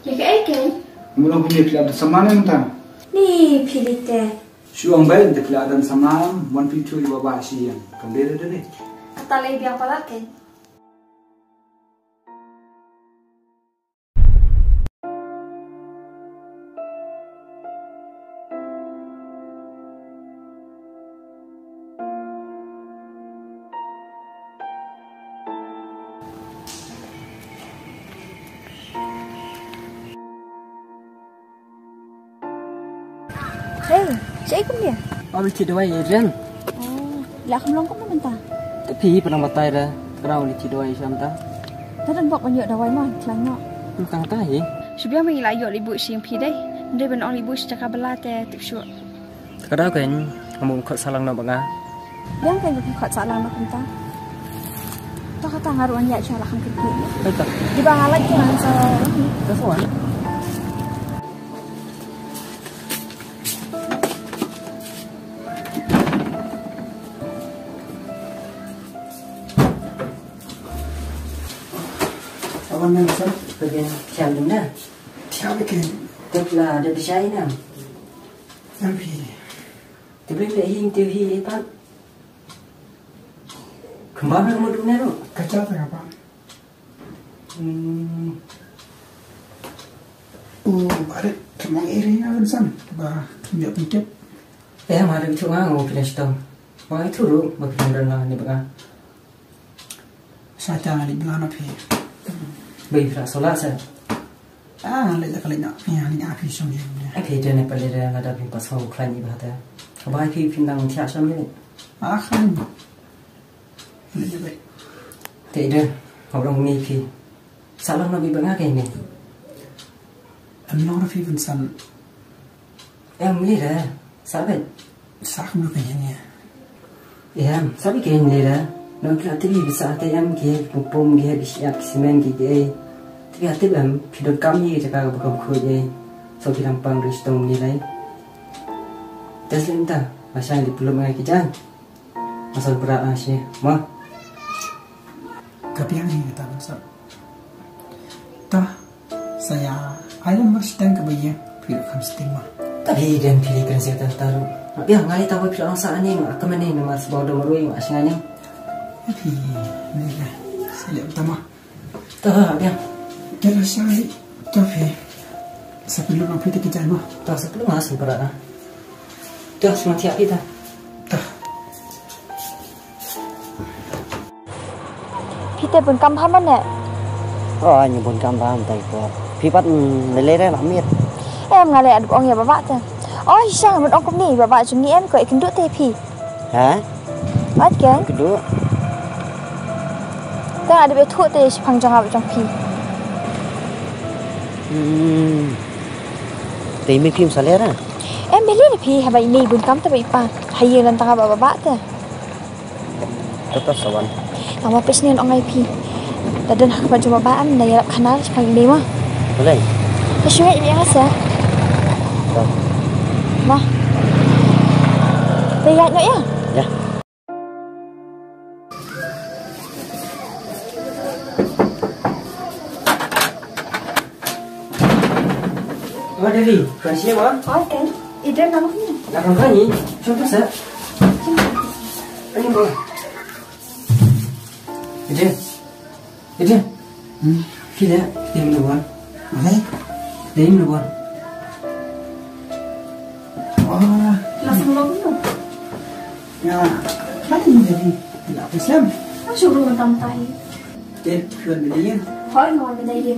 Ya kai kan. Mula punya kelihatan sama ni entah. Ni pilih teh. Siang baik untuk kelihatan sama. One pitu ibu bawa siang. Kembali dari. Kata lagi apa lagi? Ikut dia. Dua Adrian. Oh, lah kamu longkong mana? Tapi pernah matai dah. Orang cik dua Islam tak. Tadi buat banyak dah waiman, kelanya. Bukan tahu. Sebab mai lah yo libu sing pi dai. Ndai ben on libu cakap belate tip syuk. Kadang kan kamu kau salang nak bangga. Yang kan bukan kau salah nak mentah. Tak kata ngaruan ya cara kan kerja. Betul. Di lagi kan so. Betul. Yang besar. Bagian siam ni. Tiap bikin. Tetlah ada bersyai nam. Tapi. Tapi boleh hing tu hi lepas. Kembali kamu dulu ni tu. Kaca tak apa. Hmm. Oh, ada kemang iri awan san. Bah, dia pikir. Eh, mari kita ngau pilih situ. Wah itu tu bagi orang ni bangga. Saya jangan dibilang apa. Bagi pula solat saya. Ah, lele kali nak. Ya, ni api sini. Api dia ni pada dia ada pun pasal uklan ni bahasa. Kau api pindang tiap sama ni. Ah, kan. Lele baik. Tidak, orang ni pi. Salam nabi bangga ke ni. Amno na fi san. Eh, muli dah. Sabat. Sak mo kanya Ya, sabi ke ni dah. Nak kira tibi bisa ate am ke pupum ke bisiap simen ke ke. Tibi ate bam pidot kami bukan kau je. So kita pang restong ni lai. Taslim ta, masa di pulau mengai kijan. Masal berat asyik. Mah. Kapiang ni kata besar. Tah, saya ayam mas tang kebayang. Pil kam stigma. Tapi dan pilih kan saya tahu. Biar ngai tahu pilih orang sana ni, mak kemana ni mas bawa dom rui mak asyiknya. Tapi ni lah. Saya utama. Tahu biar. Kira saya tapi sebelum apa kita kijan mah. Tahu sebelum mas berat ah. Tahu semua tiap kita. Kita pun kampah mana? Oh, anh buồn cam ba tay của phi bắt lấy lấy ra lắm miệt. Em ngài lại ông nhà bà bạn ta. Ôi, sao mà ông cũng nỉ bà bạn chúng nghĩ em có ý kiến đũa tê phi. Hả? Bắt kiến. Cái đứa. Tức là đi biết thua tê bằng trong học trong phi. Tí mấy phim sao lẽ đó? Em biết lý phi hà bày nỉ buồn cam ta bày pa. Hay dương lần tanga bà bà bạn ta. Tetap sawan. Tama pes ni ông ngay phi. Dadan hak pa cuma baan na yarap kanal sa pang lima. Boleh. Kasi nga ibiang asa. Vâng. Ma. Lihat no ya. Ya. Oh, Devi, kau siap ah? Oh kan. Idra nama ni. Nak kau ni? Cuba tu sah. Ini boleh. Ide. Ide. Hmm. Kira, dia minum buan. Apa? Dia minum buan. Oh, Langsung lo tu. ya. Kan ini jadi tidak Islam. Kan suruh mentang tay. Dia tuan beliau. Hỏi ngồi bên đây đi.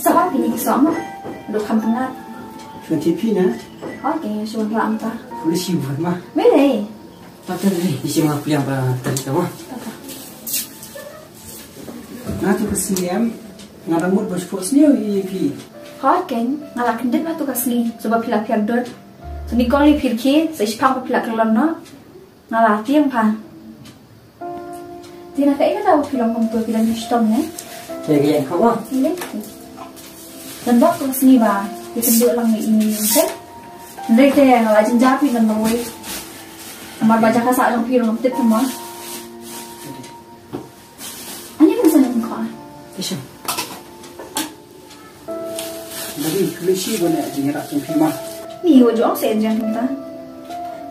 Sao bác bị sống á? Được không thằng nào? Tuan TV na. Hỏi kìa suruh làm ta. Boleh sibuk mah. Biết đi. Tapi ni di sini aku yang tadi kamu. Nanti kesinian ngaramut bersport sini EP. Hỏi kìa. Ngà là kinh đích mà tôi cả sli. Rồi bà phila phila đốt. Rồi đi con đi phila kia. Sẽ phang bà phila cái lon nó. Ngà là tiếng pa. Thì là cái cái đâu phila ngomong tôi phila như stom nè. Jadi yang kamu. Ini. Dan bak tu sini ba. Duduk lang ni ini okay. Ndai te ngala jinja pi nan noi. Amar baca pun sana kau. Kisah. Jadi boleh sibuk nak jadi rak TV mah. Ni wo jong se jan kita.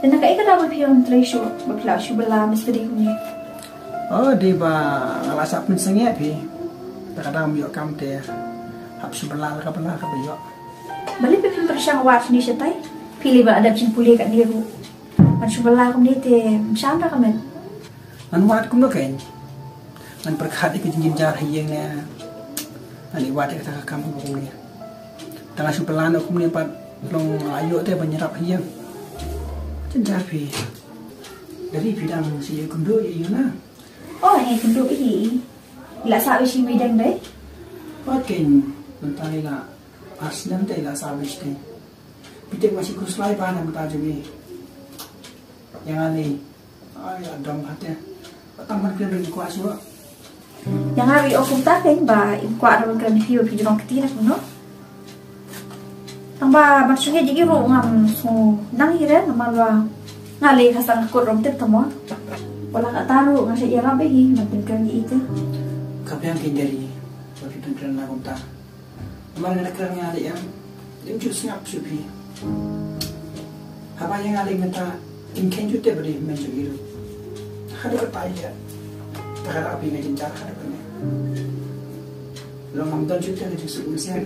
Dan nak ikat apa pi rom tray show. Bakla show bela misteri kuni. Oh, dia ba ngalasa pun sengit pi. Kadang biok kam te. Hap sebelah ke belah ke biok. Balik pi film tersyang wat ni setai. Pilih ba ada jin pulih kat dia ru. Man kuni te. Syam dah kamen. Man wat kum nak kan. Man perkhat ikut jin jar hiang ni. Ani wat kata kam kum ni. Tengah sebelah nak kum ni pat long ayo te banyerap hiang. Jenjar pi. Dari bidang si kundu iyo na. Oh, yang kenduk ini. Ila sa isi midang deh. Wat kan mentai la Arsenal te la sabis te. Pite masih kuslai pa na mata jadi. Yang ani ay adam hati. Taman kena dengan kuat suara. Yang hari aku tak kan ba kuat ada kan hiu pi jong ketina kuno. Tang ba maksudnya jadi ro ngam so nang hire nama ba ngali kasang kut rom tip tamo. Wala ka taru ngasi ya rabe hi makin kan itu. Kapi yang kendari. Bagi tu kena nak kunta. Mana nak kena ngali yang yang cus ngap supi. Apa yang ngali ngata in kenju te beri menju iru. Ada apa ya? Tak ada api ngajin cara ada apa ni. Lo mam don juta ngajin suku sian.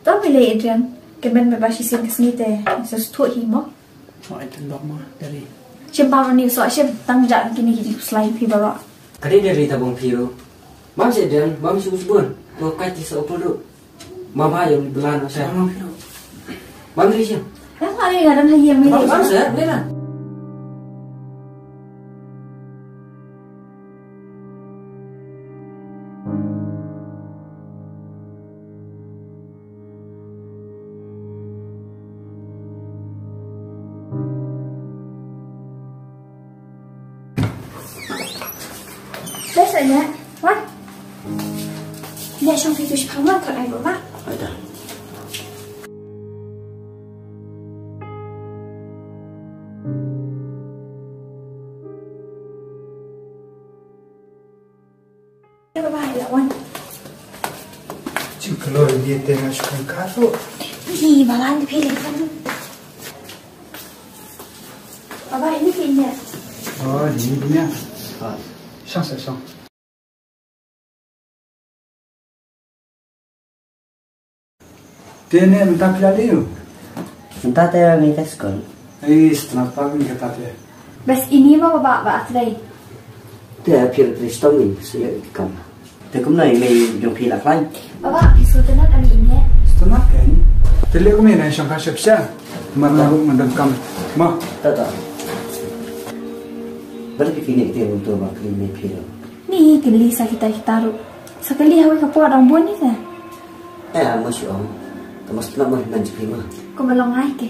Tao bile Adrian. Kemen me ba si sin kesni te. Sos tu hi mo. Oh itu dok mah dari. Cim ba ni so sim tang ja kini kini slide pi ba. Kadi dari tabung piru. Mam dan mam sih usbun. Tuh kai ti sa upulu. Mam ayo belan saya. Mam piru. Mam dari siapa? Yang hari ngadan hayi yang Mam mili. mam sih, belan. Biasanya, what? Nè trong khi tôi thật này đúng không? Dia tengah suka karo. Gì mà lan thì phi liền không Bye bye ini phi nè Oh, ini punya. Sang saya sang. Dia ni minta pilih dia. Minta teh ni tes kon. Eh, setelah pagi kata dia. Bes ini mah bapak bapak today Teh pil Kristong ni saya ikam. Teh kum nai mei jong pil ak lain. Bapak pisau tenat kami ini Setelah kan. Tadi aku main yang sangka siap siap. Mana aku mendengkam. Mah, Tak tak. Berarti kini untuk pil. Ni geli sa kita kita ru Sekali hawi kapo orang buan ni sah Eh, masih om. Kamu setelah mah nanti pil mah. Kau belum ngai ke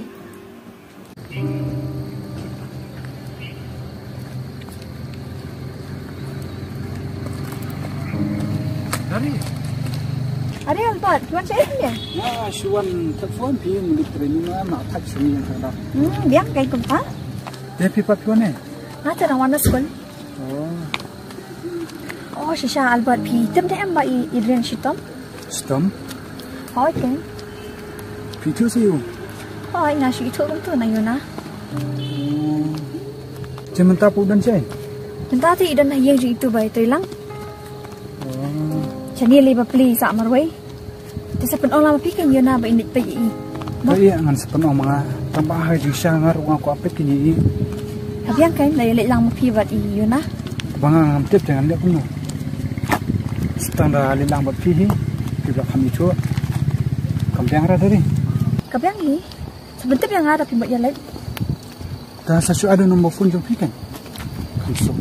dari. Ada yang buat, tuan saya ni. Ya, suan telefon pi mulik training lah, nak tak sini yang kadang. Hmm, biang kayak kumpa. Dia pipa pion ni. Nanti orang mana sekolah. Oh, Oh, sisa Albert P. Tem dia mbak i Adrian Shitom. stom. Oh, kan. Pitu sih you. Oh, ina shi itu kum tu na yun na. Cuma tak pun dan saya. Mentah ti idan hayang ju itu bai trilang. Chani li ba pli sa marwai. Ti sa pi kan yona ba init pa yi. Kaya ngan sepenuh mga tambah di sangar uang ko apet kini Habiang kan lai lai lang mapi bat i yona. banga ngam tip jangan lilang bat juga kami coba. Kampiang ada dari. Kabiang ni. Sebentar yang ada pi bat ya lai. Dah sesu ada nombor phone jom fikan. Kamso.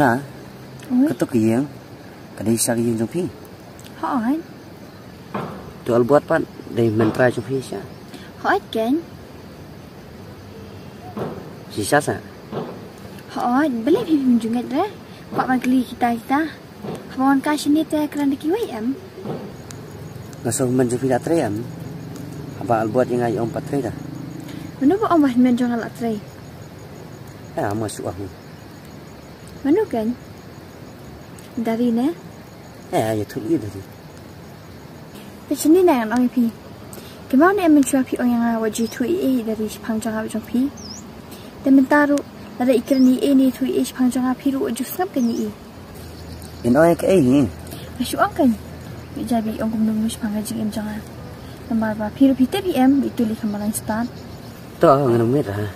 Yuna, Oi. ketuk yang kadai sa yang jong pi. Hỏi. Tu al buat pan dai mentra jong pi sya. Hỏi kan. Si sa sa. Hỏi beli pi pim jungat dah. Pak keli kita kita. Hawan ka sini te kerana kiwai am. Ngaso men jong pi atre am. Apa al buat yang ai om patre dah. Manu ba om men jong alat trai. Eh, masuk aku. Manu kan. Dari ne. Eh, ya tu ni dah. Tapi sini na ang pi. Kemau ni amen chua pi o yang awa ji tu e dari pang jang awa jong pi. Dan mentaru ada ikran ni e ni tu e pang jang awa pi ru o jusap kan ni e. In oi ke eh ni. Masuk ang kan. Bi jabi ong kum nung pang jing em jang awa. Nambar ba pi ru pi te pi em itu li kamalan start. Tu ngam mit ha.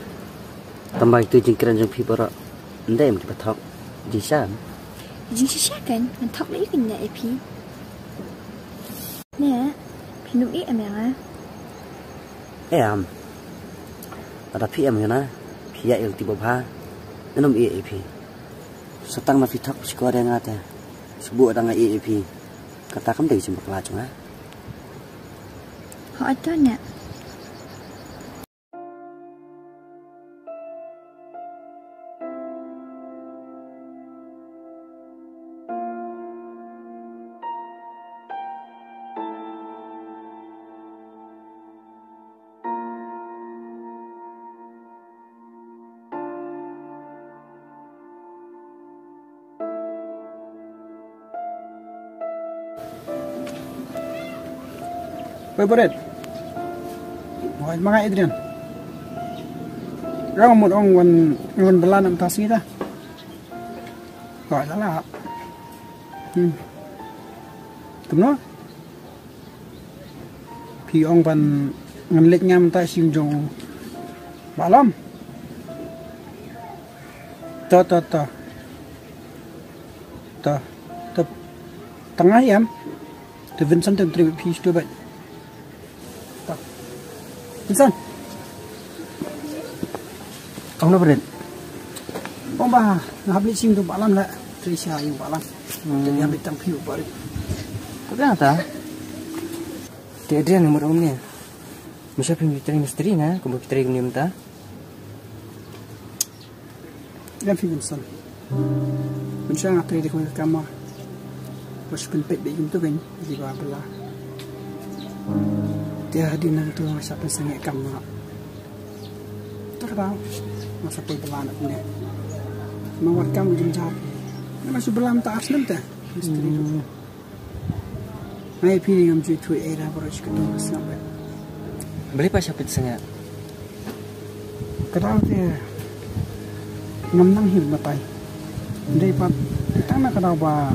Tambah itu jingkiran jong pi bara. Ndai em dipatok. Di sa. Jing sisya kan. Mentok lagi kan na e pi. Nè, pi nung e em yang a. Eh am. Ada pi am Yuna. Pi ya il tiba ba. Nanum e e pi. Setang na fitak sekolah yang ada. Sebuah dengan e e pi. Kata kam dai jumpa pelajung ha. Hỏi to nè. Boy Boret. Boy mga Adrian. Rao mo ong wan wan bala nam tasi ta. Đó là Hmm. Nó. Thì ông văn ngân lịch nhằm ta xin dùng bà lắm. Ta ta ta. Ta. Ta. Tengah em. Từ Vincent từng trừ phí cho bệnh. Bền. Ông bà, nó hấp lý xin tụi bà lắm lại. Tôi xa dùng bà lắm. Jadi ambil tang piu balik. Tapi apa? Dia dia nomor umnya. Masa pun kita misteri na, kumbu kita ini minta. Yang fi Vincent. Vincent ngatri di kumil kama. Bos penpek di tu kan, di bawah belah. Dia hadir nang tu masa pensangnya kama. Terkau masa pun belah nak punya. Mawar kamu jumpa. Masih belam tak aslam tak? Misteri tu. Mai pilih ngam cuy tu era baru cikgu sampai. Beli pas siapa sangat. Kadang dia ngam nang hiu matai. Dari pat kita nak kadang ba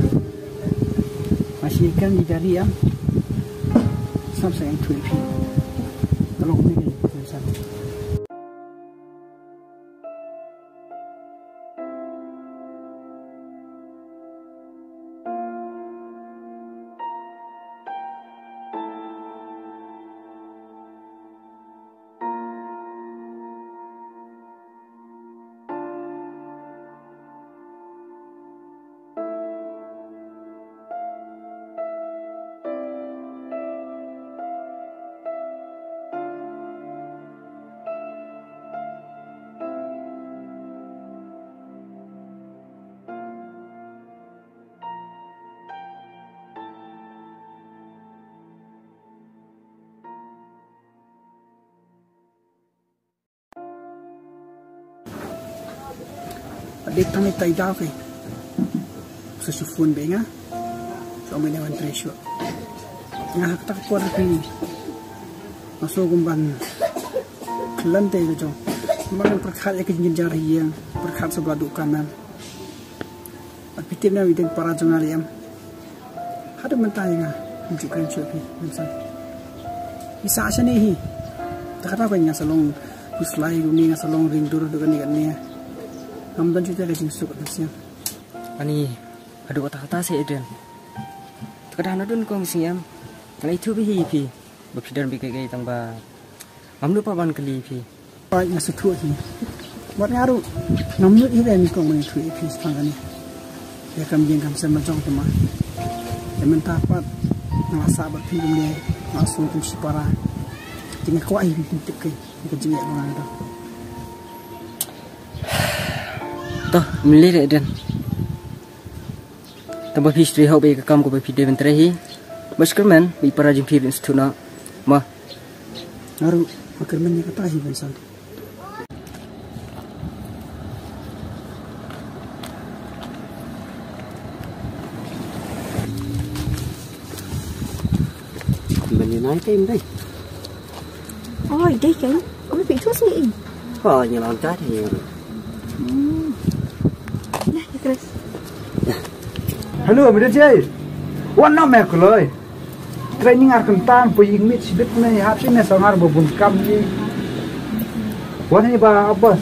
masih ikan di jari am. Sampai yang tu pi. Kalau ni Adik kami tay daw kay. Sa sufun ba nga? So may naman presyo. Nga haktak po rin Masugong ban. Kelante ko jong. Mga perkhat ya kejeng jari yang perkhat sebelah duk kanan. At pitip na widin para jong aliyam. Hada mentah nga. Menunjukkan cuci. Misal. Bisa aja nih. Tak apa yang salong puslai guni nga salong ring dur dengan ni kan ni. Amdan juga ada jenis suka nasi. Ani, aduh kata-kata sih Adrian. Kadang adun kong siam. Kalau itu bihi pi. Berpidar bi kai tangba. Amnu pa ban kali pi. Pai nga setu hi. Buat ngaru. Namnu i ben kong mani tu pi sepangani. Ya kam jeng kam sama jong tema. Ya mentah pat ngelasa berpi gumle. Langsung tum sipara. Tinggal kau air tip kai. Kejengek orang itu. Toh, meli dek dan. Tambah history hau baik kam ko baik Devin terahi. Baskerman, bi para jimpi institut na. Ma. Naru, makar meni kata hi bensan. Mình nói cái em đây. Ôi, đây kìa. Ôi, bị thuốc gì? Ờ, như lòng trái thì Nah, ya Chris. Hello, mida jay. Wan na me kuloi. Training ar kentang pu ing mit sibit me hat sini sangar bubun kam ni. Wan ni ba abbas.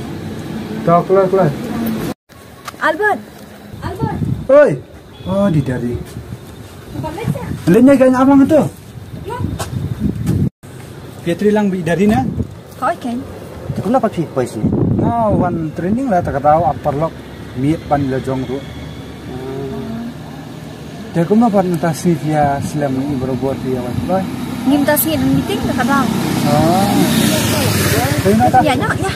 Ta kuloi kuloi. Albert. Albert. Oi. Oh, di dari. Lenya kan abang tu. Pietri lang bi dari na. Kau kan? Tu kenapa pi pois ni? No, wan training lah tak tahu upper lock miet pan le jong tu. Dia kuma pan entah si via silam ni berbuat dia wan. Loi. Ngim tas ngim meeting dah kadang. Oh. Tapi nak tak? Ya, nak ya.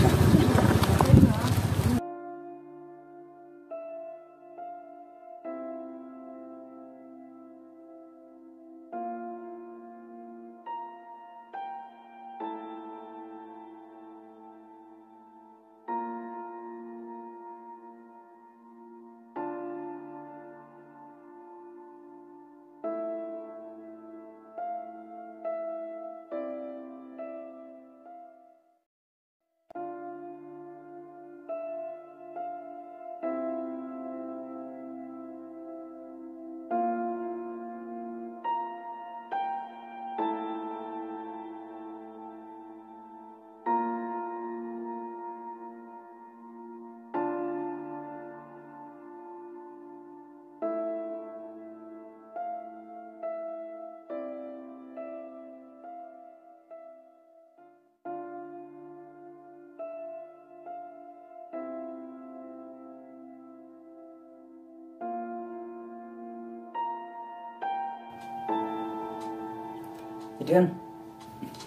Adrian,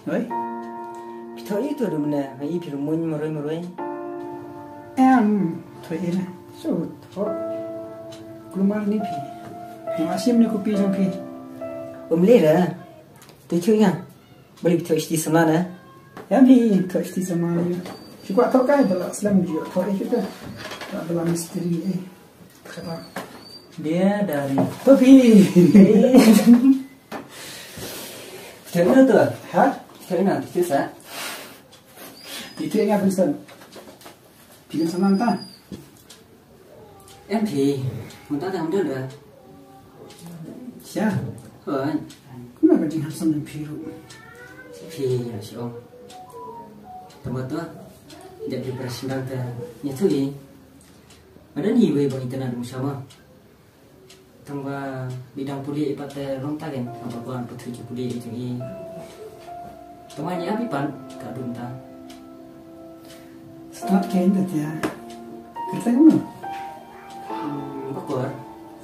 Oi. kita itu ada mana? Hai pi rumun meroi meroi. Em thôi ini. So, thôi. Kelumar ni pi. Masim ni kopi jong pi. Om le dah. Tu cuy kan? Boleh kita isti sama na. Em pi thôi sti sama ni. Cuba tahu kan dalam Islam dia. Thôi kita. Tak dalam misteri eh. Kata. Dia dari Stelle der Herr, Kellner, die Tisse. Die Träger bist dann. Die sind dann da. MP, und da haben wir da. Tja, hören. Guck mal, die haben so einen Piru. Pi, ja, schon. Da war da. Der Preparation da, ja, zu gehen. Aber dann hier, wo ich dann an Tamba bidang puli ipat rong tagen apa puan putri puli itu ni. Temannya api pan kak dunta. Start kain dah ya. Kereta mana? Bakor.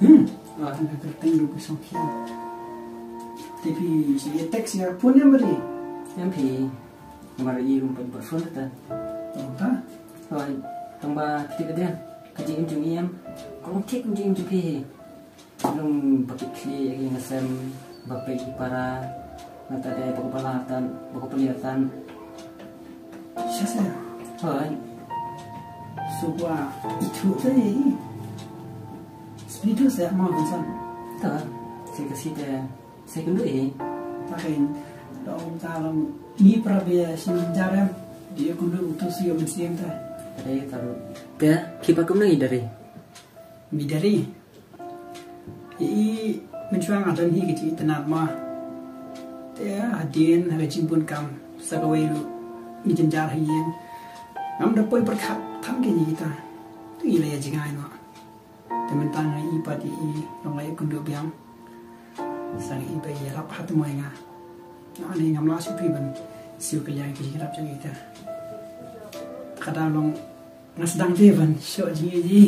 Hmm. Ah, tengah kereta yang dulu songkian. Tapi si teks ya pun yang beri. Em thì mari rumpat bersun ta. Oh, tak? Rồi, tamba kita kemudian kaji em jumi em. Jumi. Nung pakai kli lagi ngasem bapak para nanti ada buku pelihatan buku pelihatan. Siapa saya? Rồi, sebuah itu tadi. Seperti itu saya mau pesan. Tak, saya kasih dia. Saya kenduk eh. Takin dong dalam ni prabia sinjaran dia kundu utus yo mensiam ta. Ada taruh. Dia kipak kum lagi dari. Midari. I mencuang adan hi kecil tenar mah. Dia hadirin hari jimpun kam sagawai lu ni jenjar hiyen. Ngam dapoy perkat tham ke ni kita. Tu ila ya jingai no. Temen tangai i pati i long lai kundu biang. Sang i bai rap hat moy nga. Ani ngam la su pi ban siu ke yang ki rap jang kita. Kadang long ngasdang je ban syo ji ji.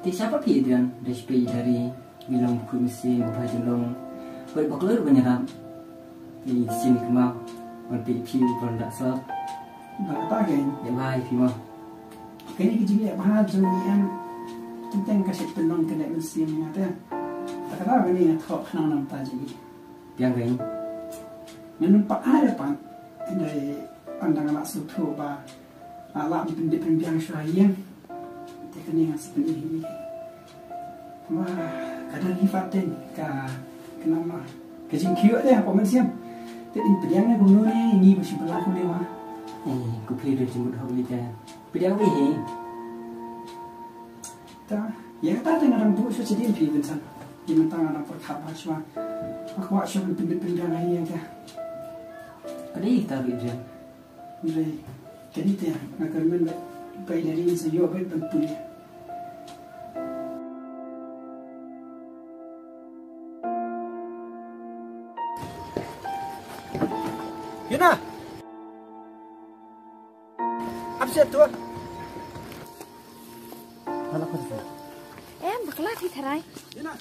Di siapa pi dia dari dari bilang buku misi buka jelong. Kau baklur banyak Di sini kemau. Nanti piu pun tak sah. Ba ta ke Dia bahaya pi mah. cái này cái gì vậy ba giờ em chúng ta cái sự tình lòng cái này mình xem nha thế ta cái đó cái này thọ khả năng làm ta gì Biang kain. mình nó bắt ai được bạn đây anh đang làm sự thua ba à làm những việc những việc sao yên thì cái này là sự tình gì mà cái đó đi phát tên cả cái năm mà cái chuyện khiếu đấy của mình xem thế thì bây giờ này cũng nói này nghi một sự bala không đi mà Eh, ku pilih dia jemput hau dia. Pilih apa ni? ta ya ta dengan orang tua sudah jadi lebih bensan di mentang orang perkara cuma aku asyik pindah-pindah lagi ya Apa sih tuh? Kalau kau tu. Em bakla thi tharai. Yuna.